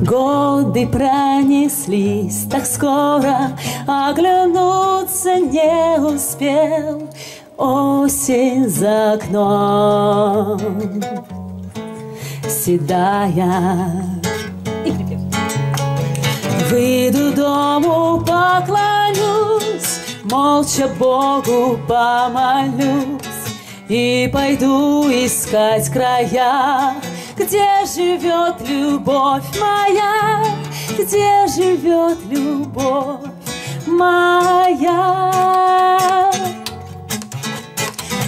Годы пронеслись так скоро Оглянуться не успел. Осень за окном Седая Выйду дому, поклонюсь, Молча Богу помолюсь И пойду искать края, Где живет любовь моя, Где живет любовь моя.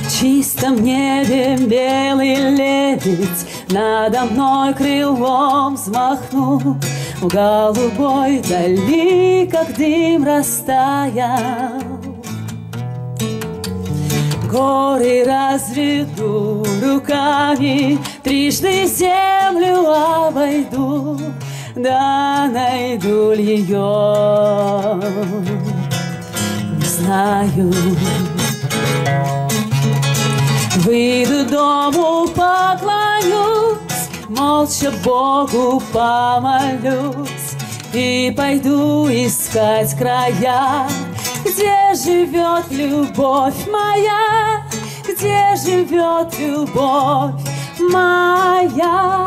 В чистом небе белый лебедь Надо мной крылом взмахнул В голубой дали, как дым растаял. Горы разведу руками Трижды землю обойду Да найду ли ее Не знаю. Выйду дому, поклонюсь, Молча Богу помолюсь И пойду искать края, Где живет любовь моя, Где живет любовь моя.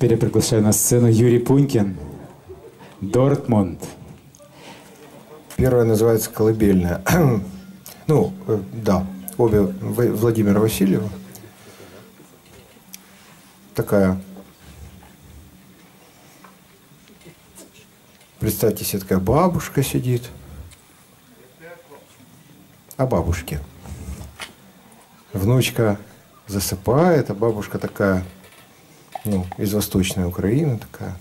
Теперь я приглашаю на сцену Юрий Пунькин, Дортмунд. Первая называется «Колыбельная». ну, э, да, обе Владимира Васильева. Такая Представьте себе, такая бабушка сидит. А бабушке. Внучка засыпает, а бабушка такая, ну, из Восточной Украины такая.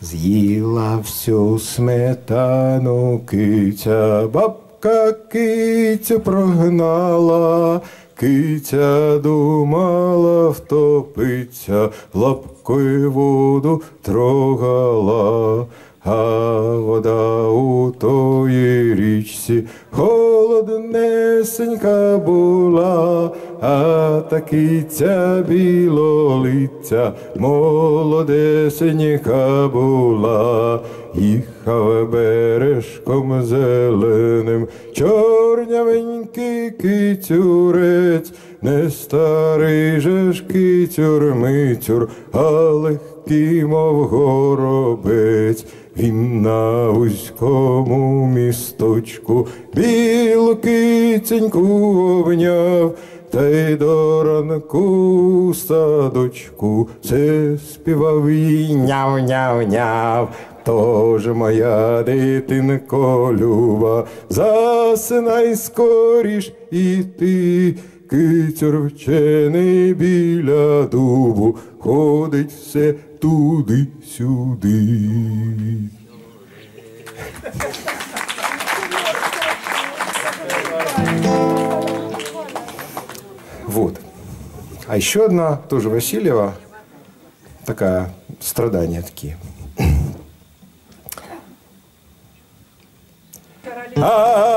З'їла всю сметану киця, бабка кицю прогнала, киця думала втопиться, лапкою воду трогала, а вода у тої річці холоднесенька була, а та киця білолиця молодесенька була, їхав бережком зеленим, чорнявенький кицюрець, не старий же ж кицюр мицюр, а легкий, мов горобець. Він на вузькому місточку білу киценьку обняв, та й до ранку садочку це співав їй няв-няв-няв. Тож моя дитинко люба, засинай скоріш і ти, кицюр вчений біля дубу, ходить все туди-сюди. Вот. А еще одна, тоже Васильева, такая, страдания такие. Ай-яй-яй,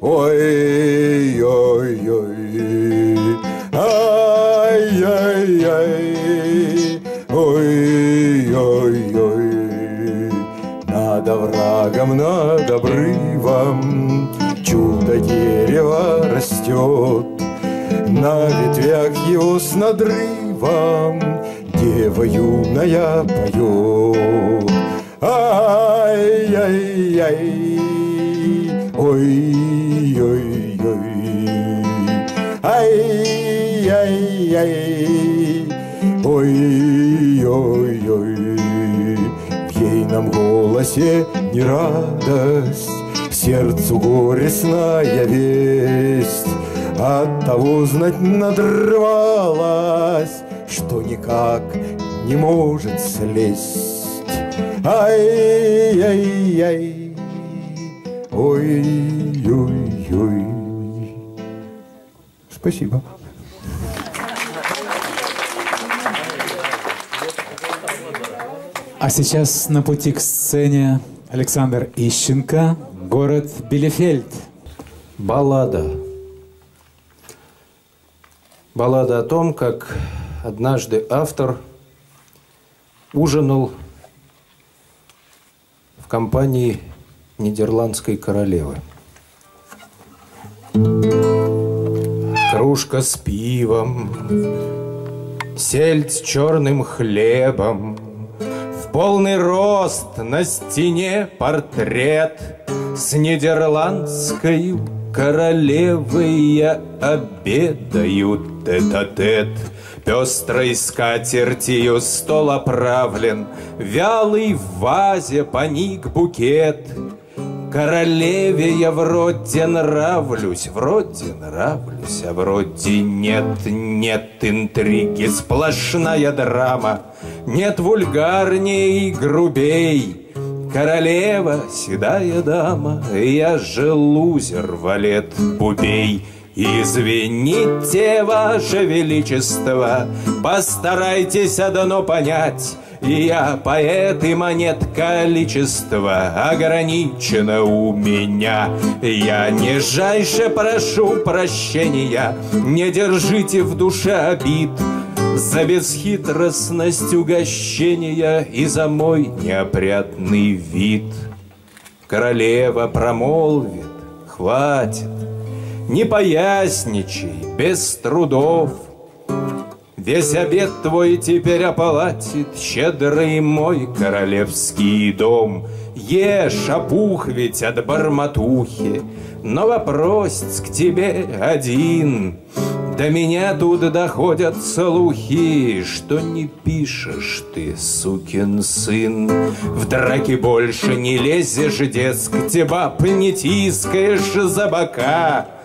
ой-ой-ой, ай-яй-яй, ой-ой-ой. Над оврагом, над обрывом чудо дерево растет, на ветвях его с надрывом дева юная поет. Ай-яй-яй, ой-ой-ой, ай-яй-яй, ой-ой-ой. В ейном голосе не радость, сердцу горестная весть, от того знать надрывалась, что никак не может слезть. Ай-яй-яй, ой-ой-ой. Спасибо. А сейчас на пути к сцене Александр Ищенко, город Билефельд. Баллада. Баллада о том, как однажды автор ужинал в компании нидерландской королевы. Кружка с пивом, сельдь с черным хлебом, в полный рост на стене портрет С нидерландской королевой я обедаю тет-а-тет Пестрой скатертью стол оправлен Вялый в вазе поник букет Королеве я вроде нравлюсь, вроде нравлюсь, а вроде нет, нет интриги, сплошная драма, нет вульгарней грубей. Королева, седая дама, я же лузер, валет, бубей. Извините, Ваше Величество, постарайтесь одно понять, я поэт и монет количество ограничено у меня. Я нижайше прошу прощения, не держите в душе обид за бесхитростность угощения и за мой неопрятный вид. Королева промолвит, хватит, не поясничай без трудов. Весь обед твой теперь оплатит щедрый мой королевский дом. Ешь, опух ведь от барматухи, но вопрос к тебе один. До меня тут доходят слухи, что не пишешь ты, сукин сын. В драке больше не лезешь, дескать, баб не тискаешь за бока.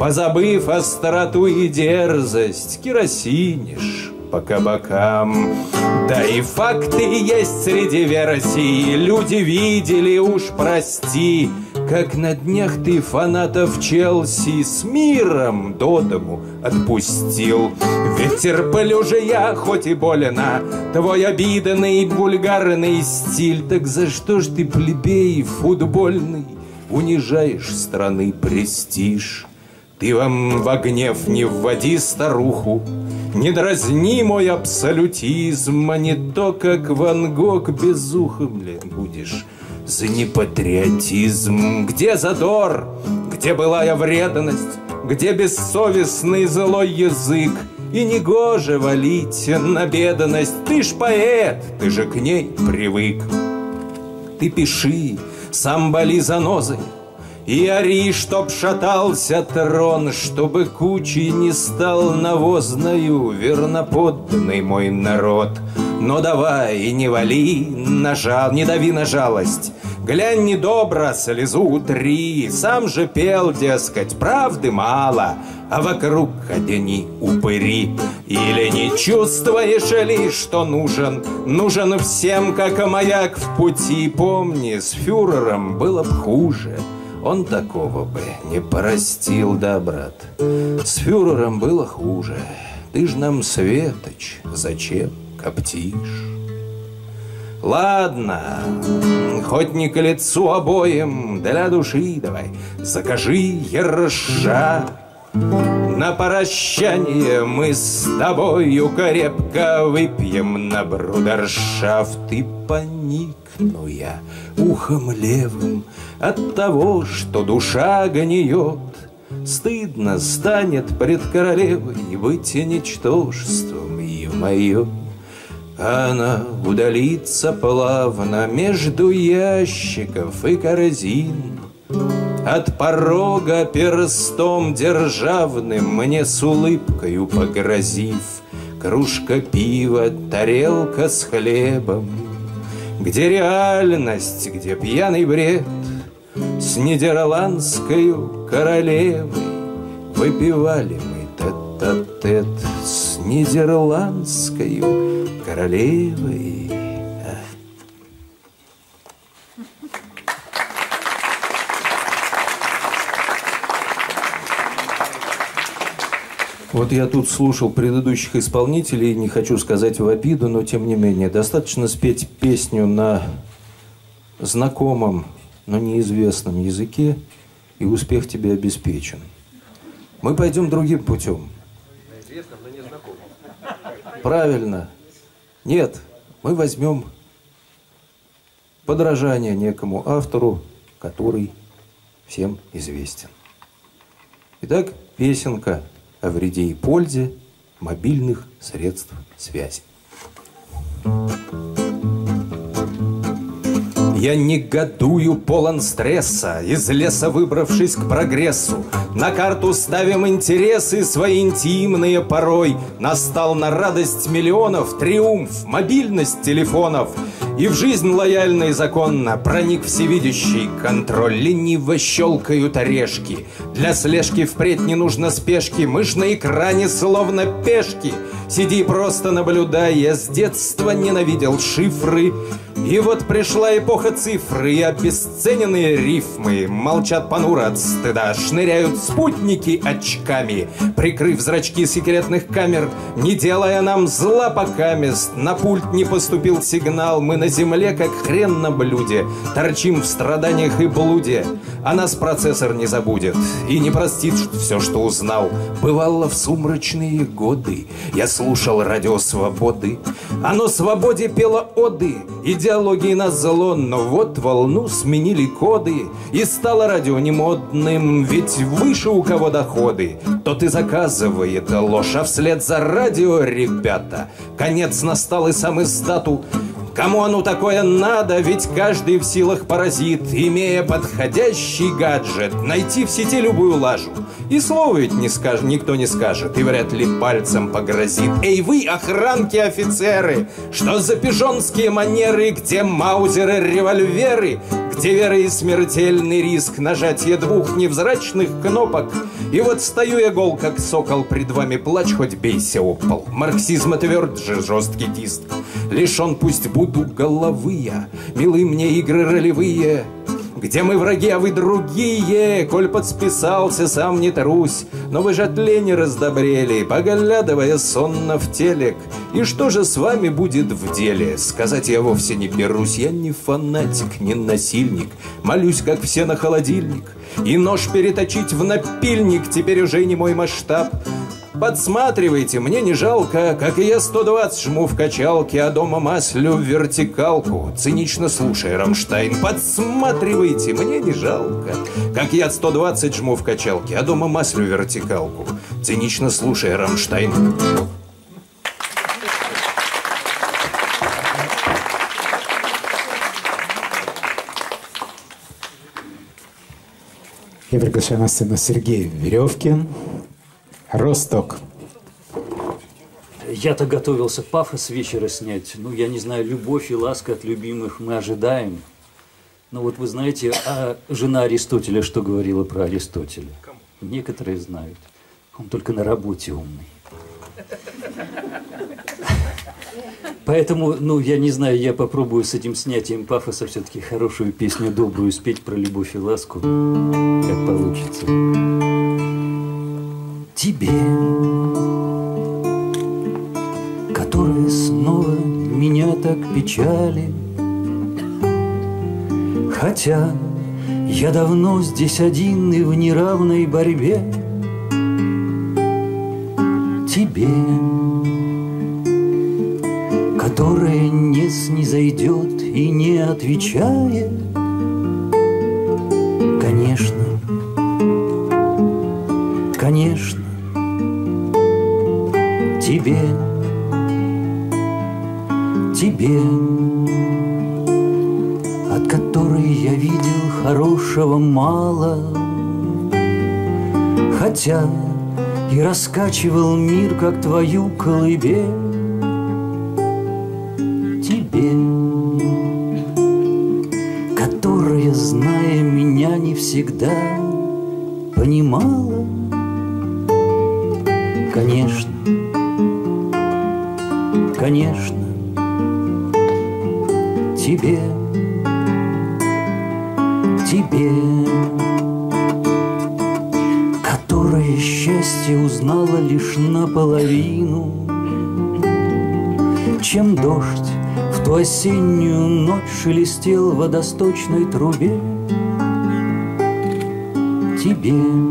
Позабыв остроту и дерзость, керосинишь по кабакам. Да и факты есть среди версий, люди видели уж, прости, как на днях ты фанатов Челси с миром до дому отпустил. Ведь терплю же я, хоть и больно, твой обидный вульгарный стиль. Так за что ж ты, плебей футбольный, унижаешь страны престиж? Ты вам во гнев не вводи старуху, Не дразни мой абсолютизм, А не то, как Ван Гог безухом ли будешь за непатриотизм. Где задор? Где былая вредность? Где бессовестный злой язык? И не гоже валить на бедность. Ты ж поэт, ты же к ней привык. Ты пиши, сам боли занозой, и ори, чтоб шатался трон, Чтобы кучей не стал навозною Верноподданный мой народ. Но давай и не вали на жал, не дави на жалость. Глянь недобро, слезу утри. Сам же пел, дескать, правды мало, А вокруг одни упыри. Или не чувствуешь ли, что нужен? Нужен всем, как маяк в пути. Помни, с фюрером было б хуже. Он такого бы не простил, да, брат. С фюрером было хуже. Ты ж нам, Светоч, зачем коптишь? Ладно, хоть не к лицу обоим, для души давай, закажи ерша. На прощание мы с тобою крепко выпьем на брудершафт и поникну я ухом левым от того, что душа гниет. Стыдно станет пред королевой быть ничтожеством ее мое. Она удалится плавно между ящиков и корзин, От порога перстом державным мне с улыбкою погрозив, Кружка пива, тарелка с хлебом, Где реальность, где пьяный бред, С нидерландской королевой Выпивали мы тет-а-тет. С нидерландской королевой. Вот я тут слушал предыдущих исполнителей, не хочу сказать в обиду, но тем не менее, достаточно спеть песню на знакомом, но неизвестном языке, и успех тебе обеспечен. Мы пойдем другим путем. Известным, но не знакомым. Правильно. Нет, мы возьмем подражание некому автору, который всем известен. Итак, песенка о вреде и пользе мобильных средств связи. Я негодую, полон стресса, из леса выбравшись к прогрессу. На карту ставим интересы свои интимные порой. Настал на радость миллионов триумф, мобильность телефонов. И в жизнь лояльно и законно проник всевидящий контроль. Лениво щелкают орешки. Для слежки впредь не нужно спешки. Мышь на экране словно пешки. Сиди просто наблюдай, я с детства ненавидел шифры. И вот пришла эпоха цифры и обесцененные рифмы Молчат понуро от стыда, шныряют спутники очками Прикрыв зрачки секретных камер, не делая нам зла пока мест На пульт не поступил сигнал, мы на земле, как хрен на блюде. Торчим в страданиях и блуде. А нас процессор не забудет и не простит все, что узнал. Бывало в сумрачные годы я слушал радио свободы. Оно свободе пело оды, идеологии на зло, но вот волну сменили коды, и стало радио немодным, ведь выше у кого доходы, тот и заказывает ложь, а вслед за радио, ребята, конец настал и сам издату Кому оно такое надо, ведь каждый в силах паразит, имея подходящий гаджет, найти в сети любую лажу. И слова ведь не скажет, никто не скажет, и вряд ли пальцем погрозит. Эй, вы, охранки офицеры, что за пижонские манеры, где маузеры, револьверы, где вера и смертельный риск нажатия двух невзрачных кнопок. И вот стою я гол, как сокол, пред вами плач, хоть бейся опол. Марксизм тверд же жесткий диск, лишен пусть буду головы я, милы мне игры ролевые, где мы враги, а вы другие, Коль подписался, сам не трусь, Но вы же от лени раздобрели, Поглядывая сонно в телек. И что же с вами будет в деле? Сказать я вовсе не берусь, Я не фанатик, не насильник, Молюсь, как все на холодильник, И нож переточить в напильник. Теперь уже не мой масштаб. Подсматривайте, мне не жалко, как и я 120 жму в качалке, а дома маслю в вертикалку. Цинично слушай, Рамштайн, подсматривайте, мне не жалко, как я 120 жму в качалке, а дома маслю в вертикалку. Цинично слушай, Рамштайн. Я приглашаю на сцену Сергей Веревкин, Росток. Я-то готовился пафос вечера снять. Ну, я не знаю, любовь и ласка от любимых мы ожидаем. Но вот вы знаете, а жена Аристотеля что говорила про Аристотеля? Некоторые знают. Он только на работе умный. Поэтому, ну, я не знаю, я попробую с этим снятием пафоса все-таки хорошую песню добрую спеть про любовь и ласку, как получится. Тебе, которая снова меня так печали, Хотя я давно здесь один и в неравной борьбе, Тебе, которая не снизойдет и не отвечает, хотя и раскачивал мир, как твою колыбель. Водосточной трубе. Тебе,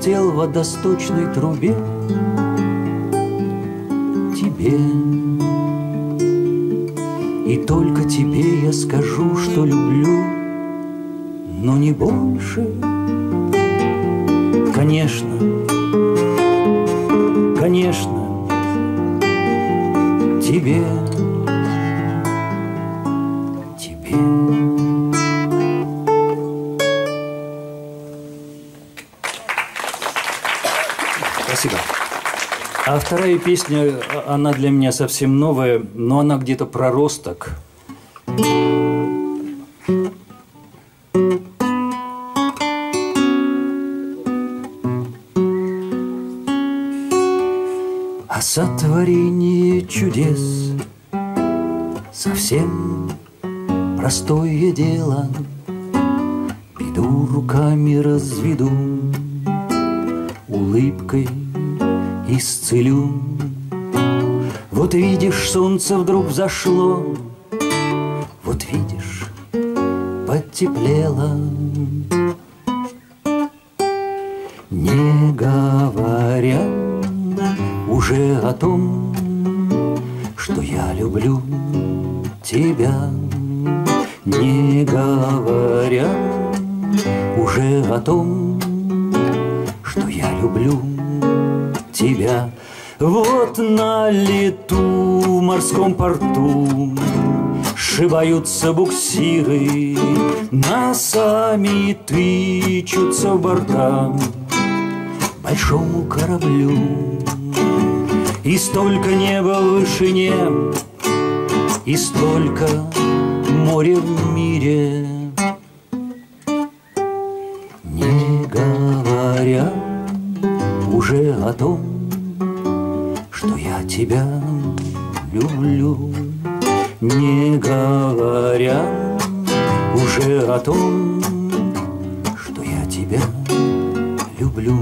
шелестел в водосточной трубе. Песня, а- она для меня совсем новая, но она где-то про солнце вдруг взошло. Вот видишь, потеплело. Не говоря уже о том, что я люблю тебя, не говоря уже о том, что я люблю тебя. Вот на лету в морском порту Сшибаются буксиры, носами тычутся в борта большому кораблю. И столько неба в вышине, и столько моря в мире. Не говоря уже о том, тебя люблю, не говоря уже о том, что я тебя люблю.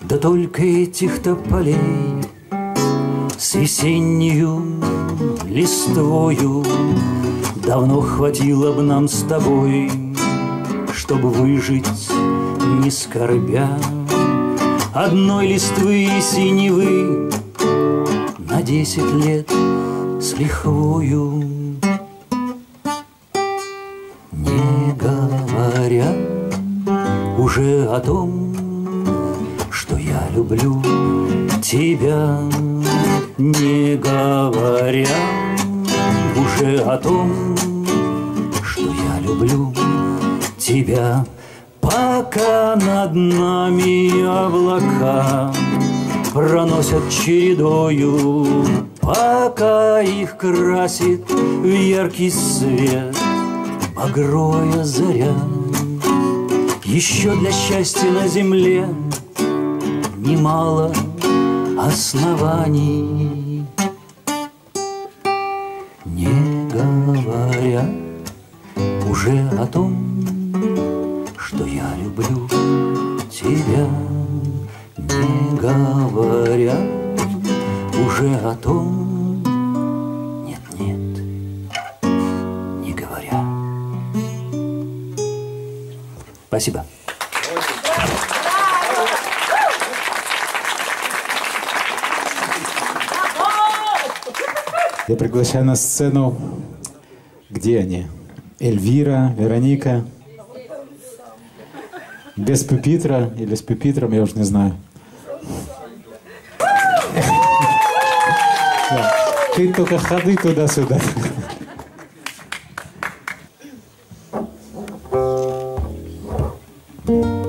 Да только этих тополей с весеннюю листвою Давно хватило бы нам с тобой, чтобы выжить, не скорбя Одной листвы и синевы на десять лет с лихвою Не говоря уже о том, что я люблю тебя, не говоря уже о том, что я люблю тебя. Пока над нами облака проносят чередою, Пока их красит в яркий свет багровая заря. Еще для счастья на земле немало оснований. Не говоря уже о том, что я люблю тебя, не говоря уже о том, нет, нет, не говоря. Спасибо. Я приглашаю на сцену, где они? Эльвира, Вероника. Без пюпитра или с пюпитром, я уже не знаю. Ты только ходы туда-сюда. Ай,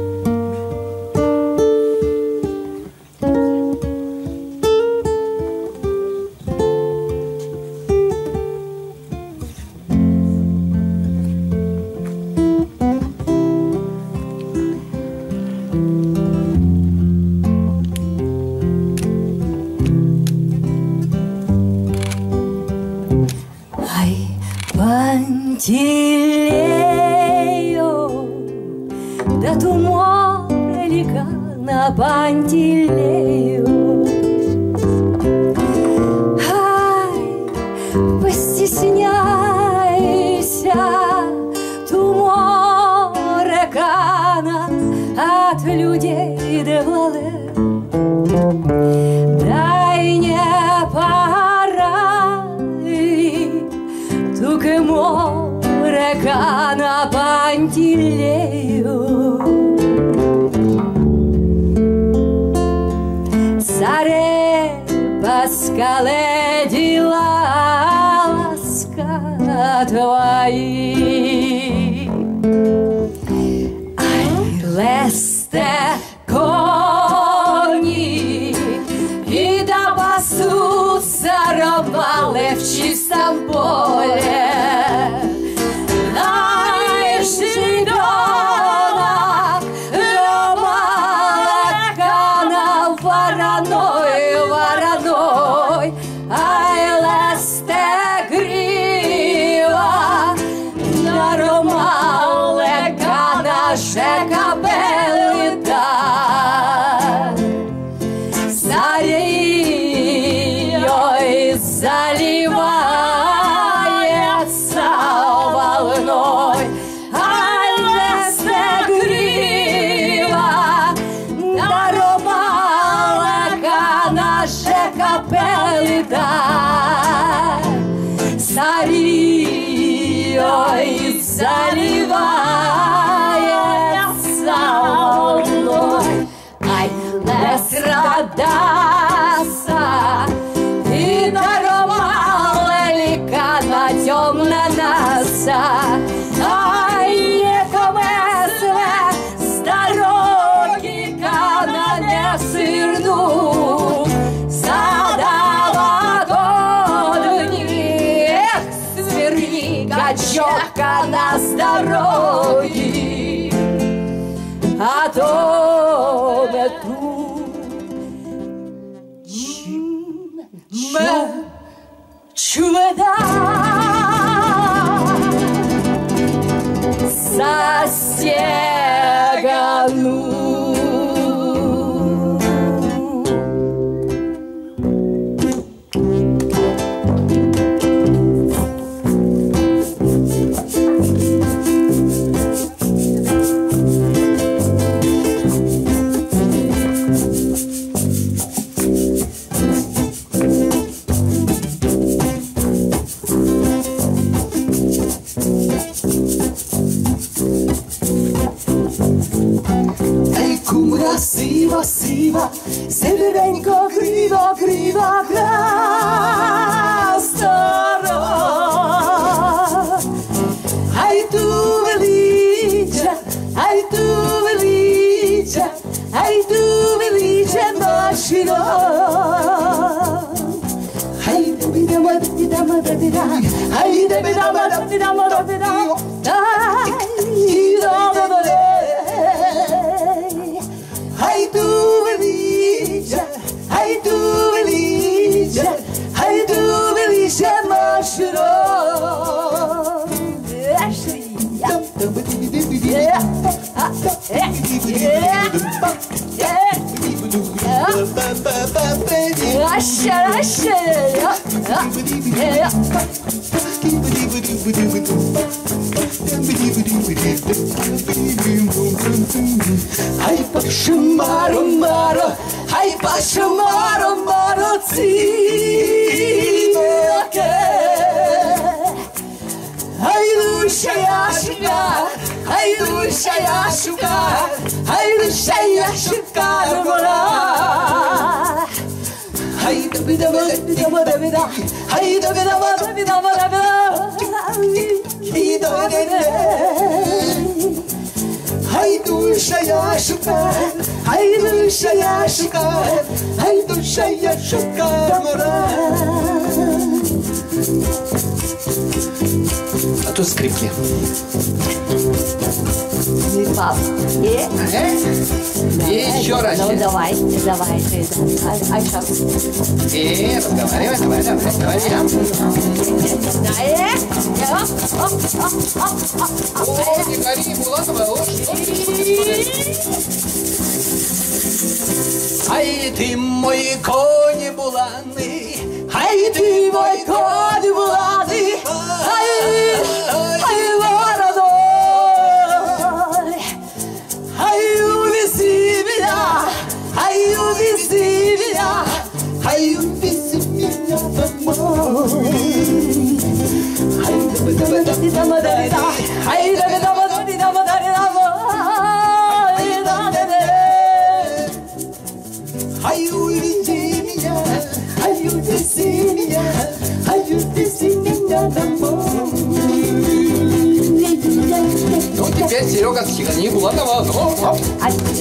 Серега, стегни Булатова. Оп, оп.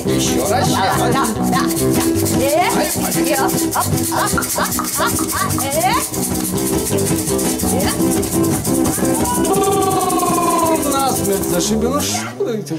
Еще раз. Да, да, да. Насмерть зашибено. Что это?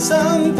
心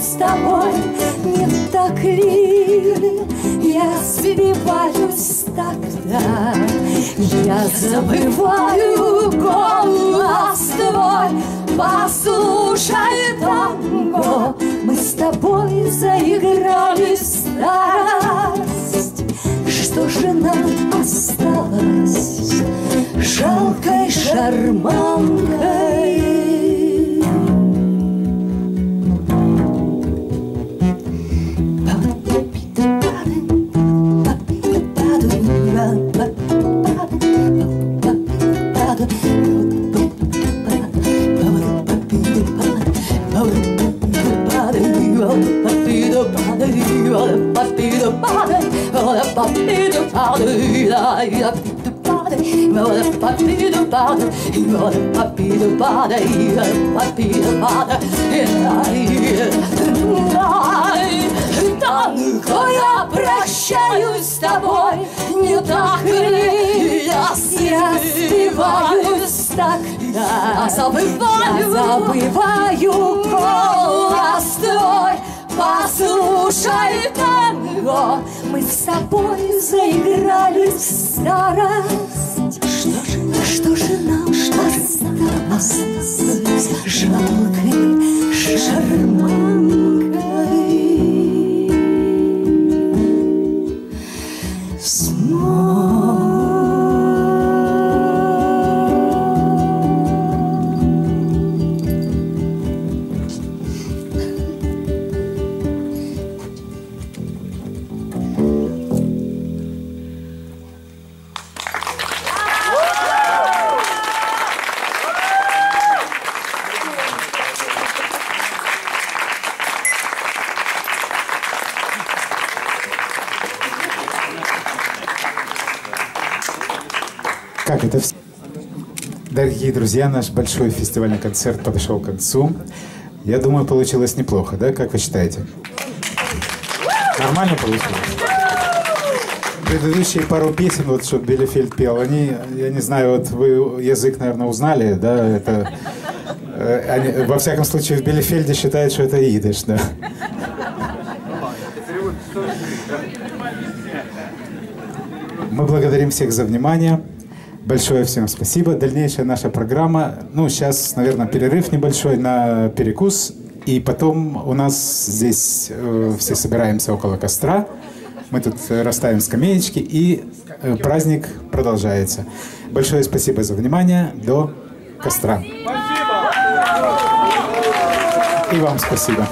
с тобой, не так ли? Я сбиваюсь тогда, я забываю голос твой, послушай танго, мы с тобой заиграли старость. Что же нам осталось жалкой шарманкой? Танго, я прощаюсь с тобой, не так ли? Я сбиваюсь тогда, забываю, забываю голос твой. Послушай танго, мы с тобой заиграли в старость. Что же, что же нам осталось друзья, наш большой фестивальный концерт подошел к концу. Я думаю, получилось неплохо, да? Как вы считаете? Нормально получилось? Предыдущие пару песен, вот что Белефельд пел, они, я не знаю, вот вы язык, наверное, узнали, да? Это, э, они- во всяком случае, в Белефельде считают, что это идыш, да? Мы благодарим всех за внимание. Большое всем спасибо. Дальнейшая наша программа. Ну, сейчас, наверное, перерыв небольшой на перекус. И потом у нас здесь э, все собираемся около костра. Мы тут э, расставим скамеечки, и э, праздник продолжается. Большое спасибо за внимание. До костра. И вам спасибо.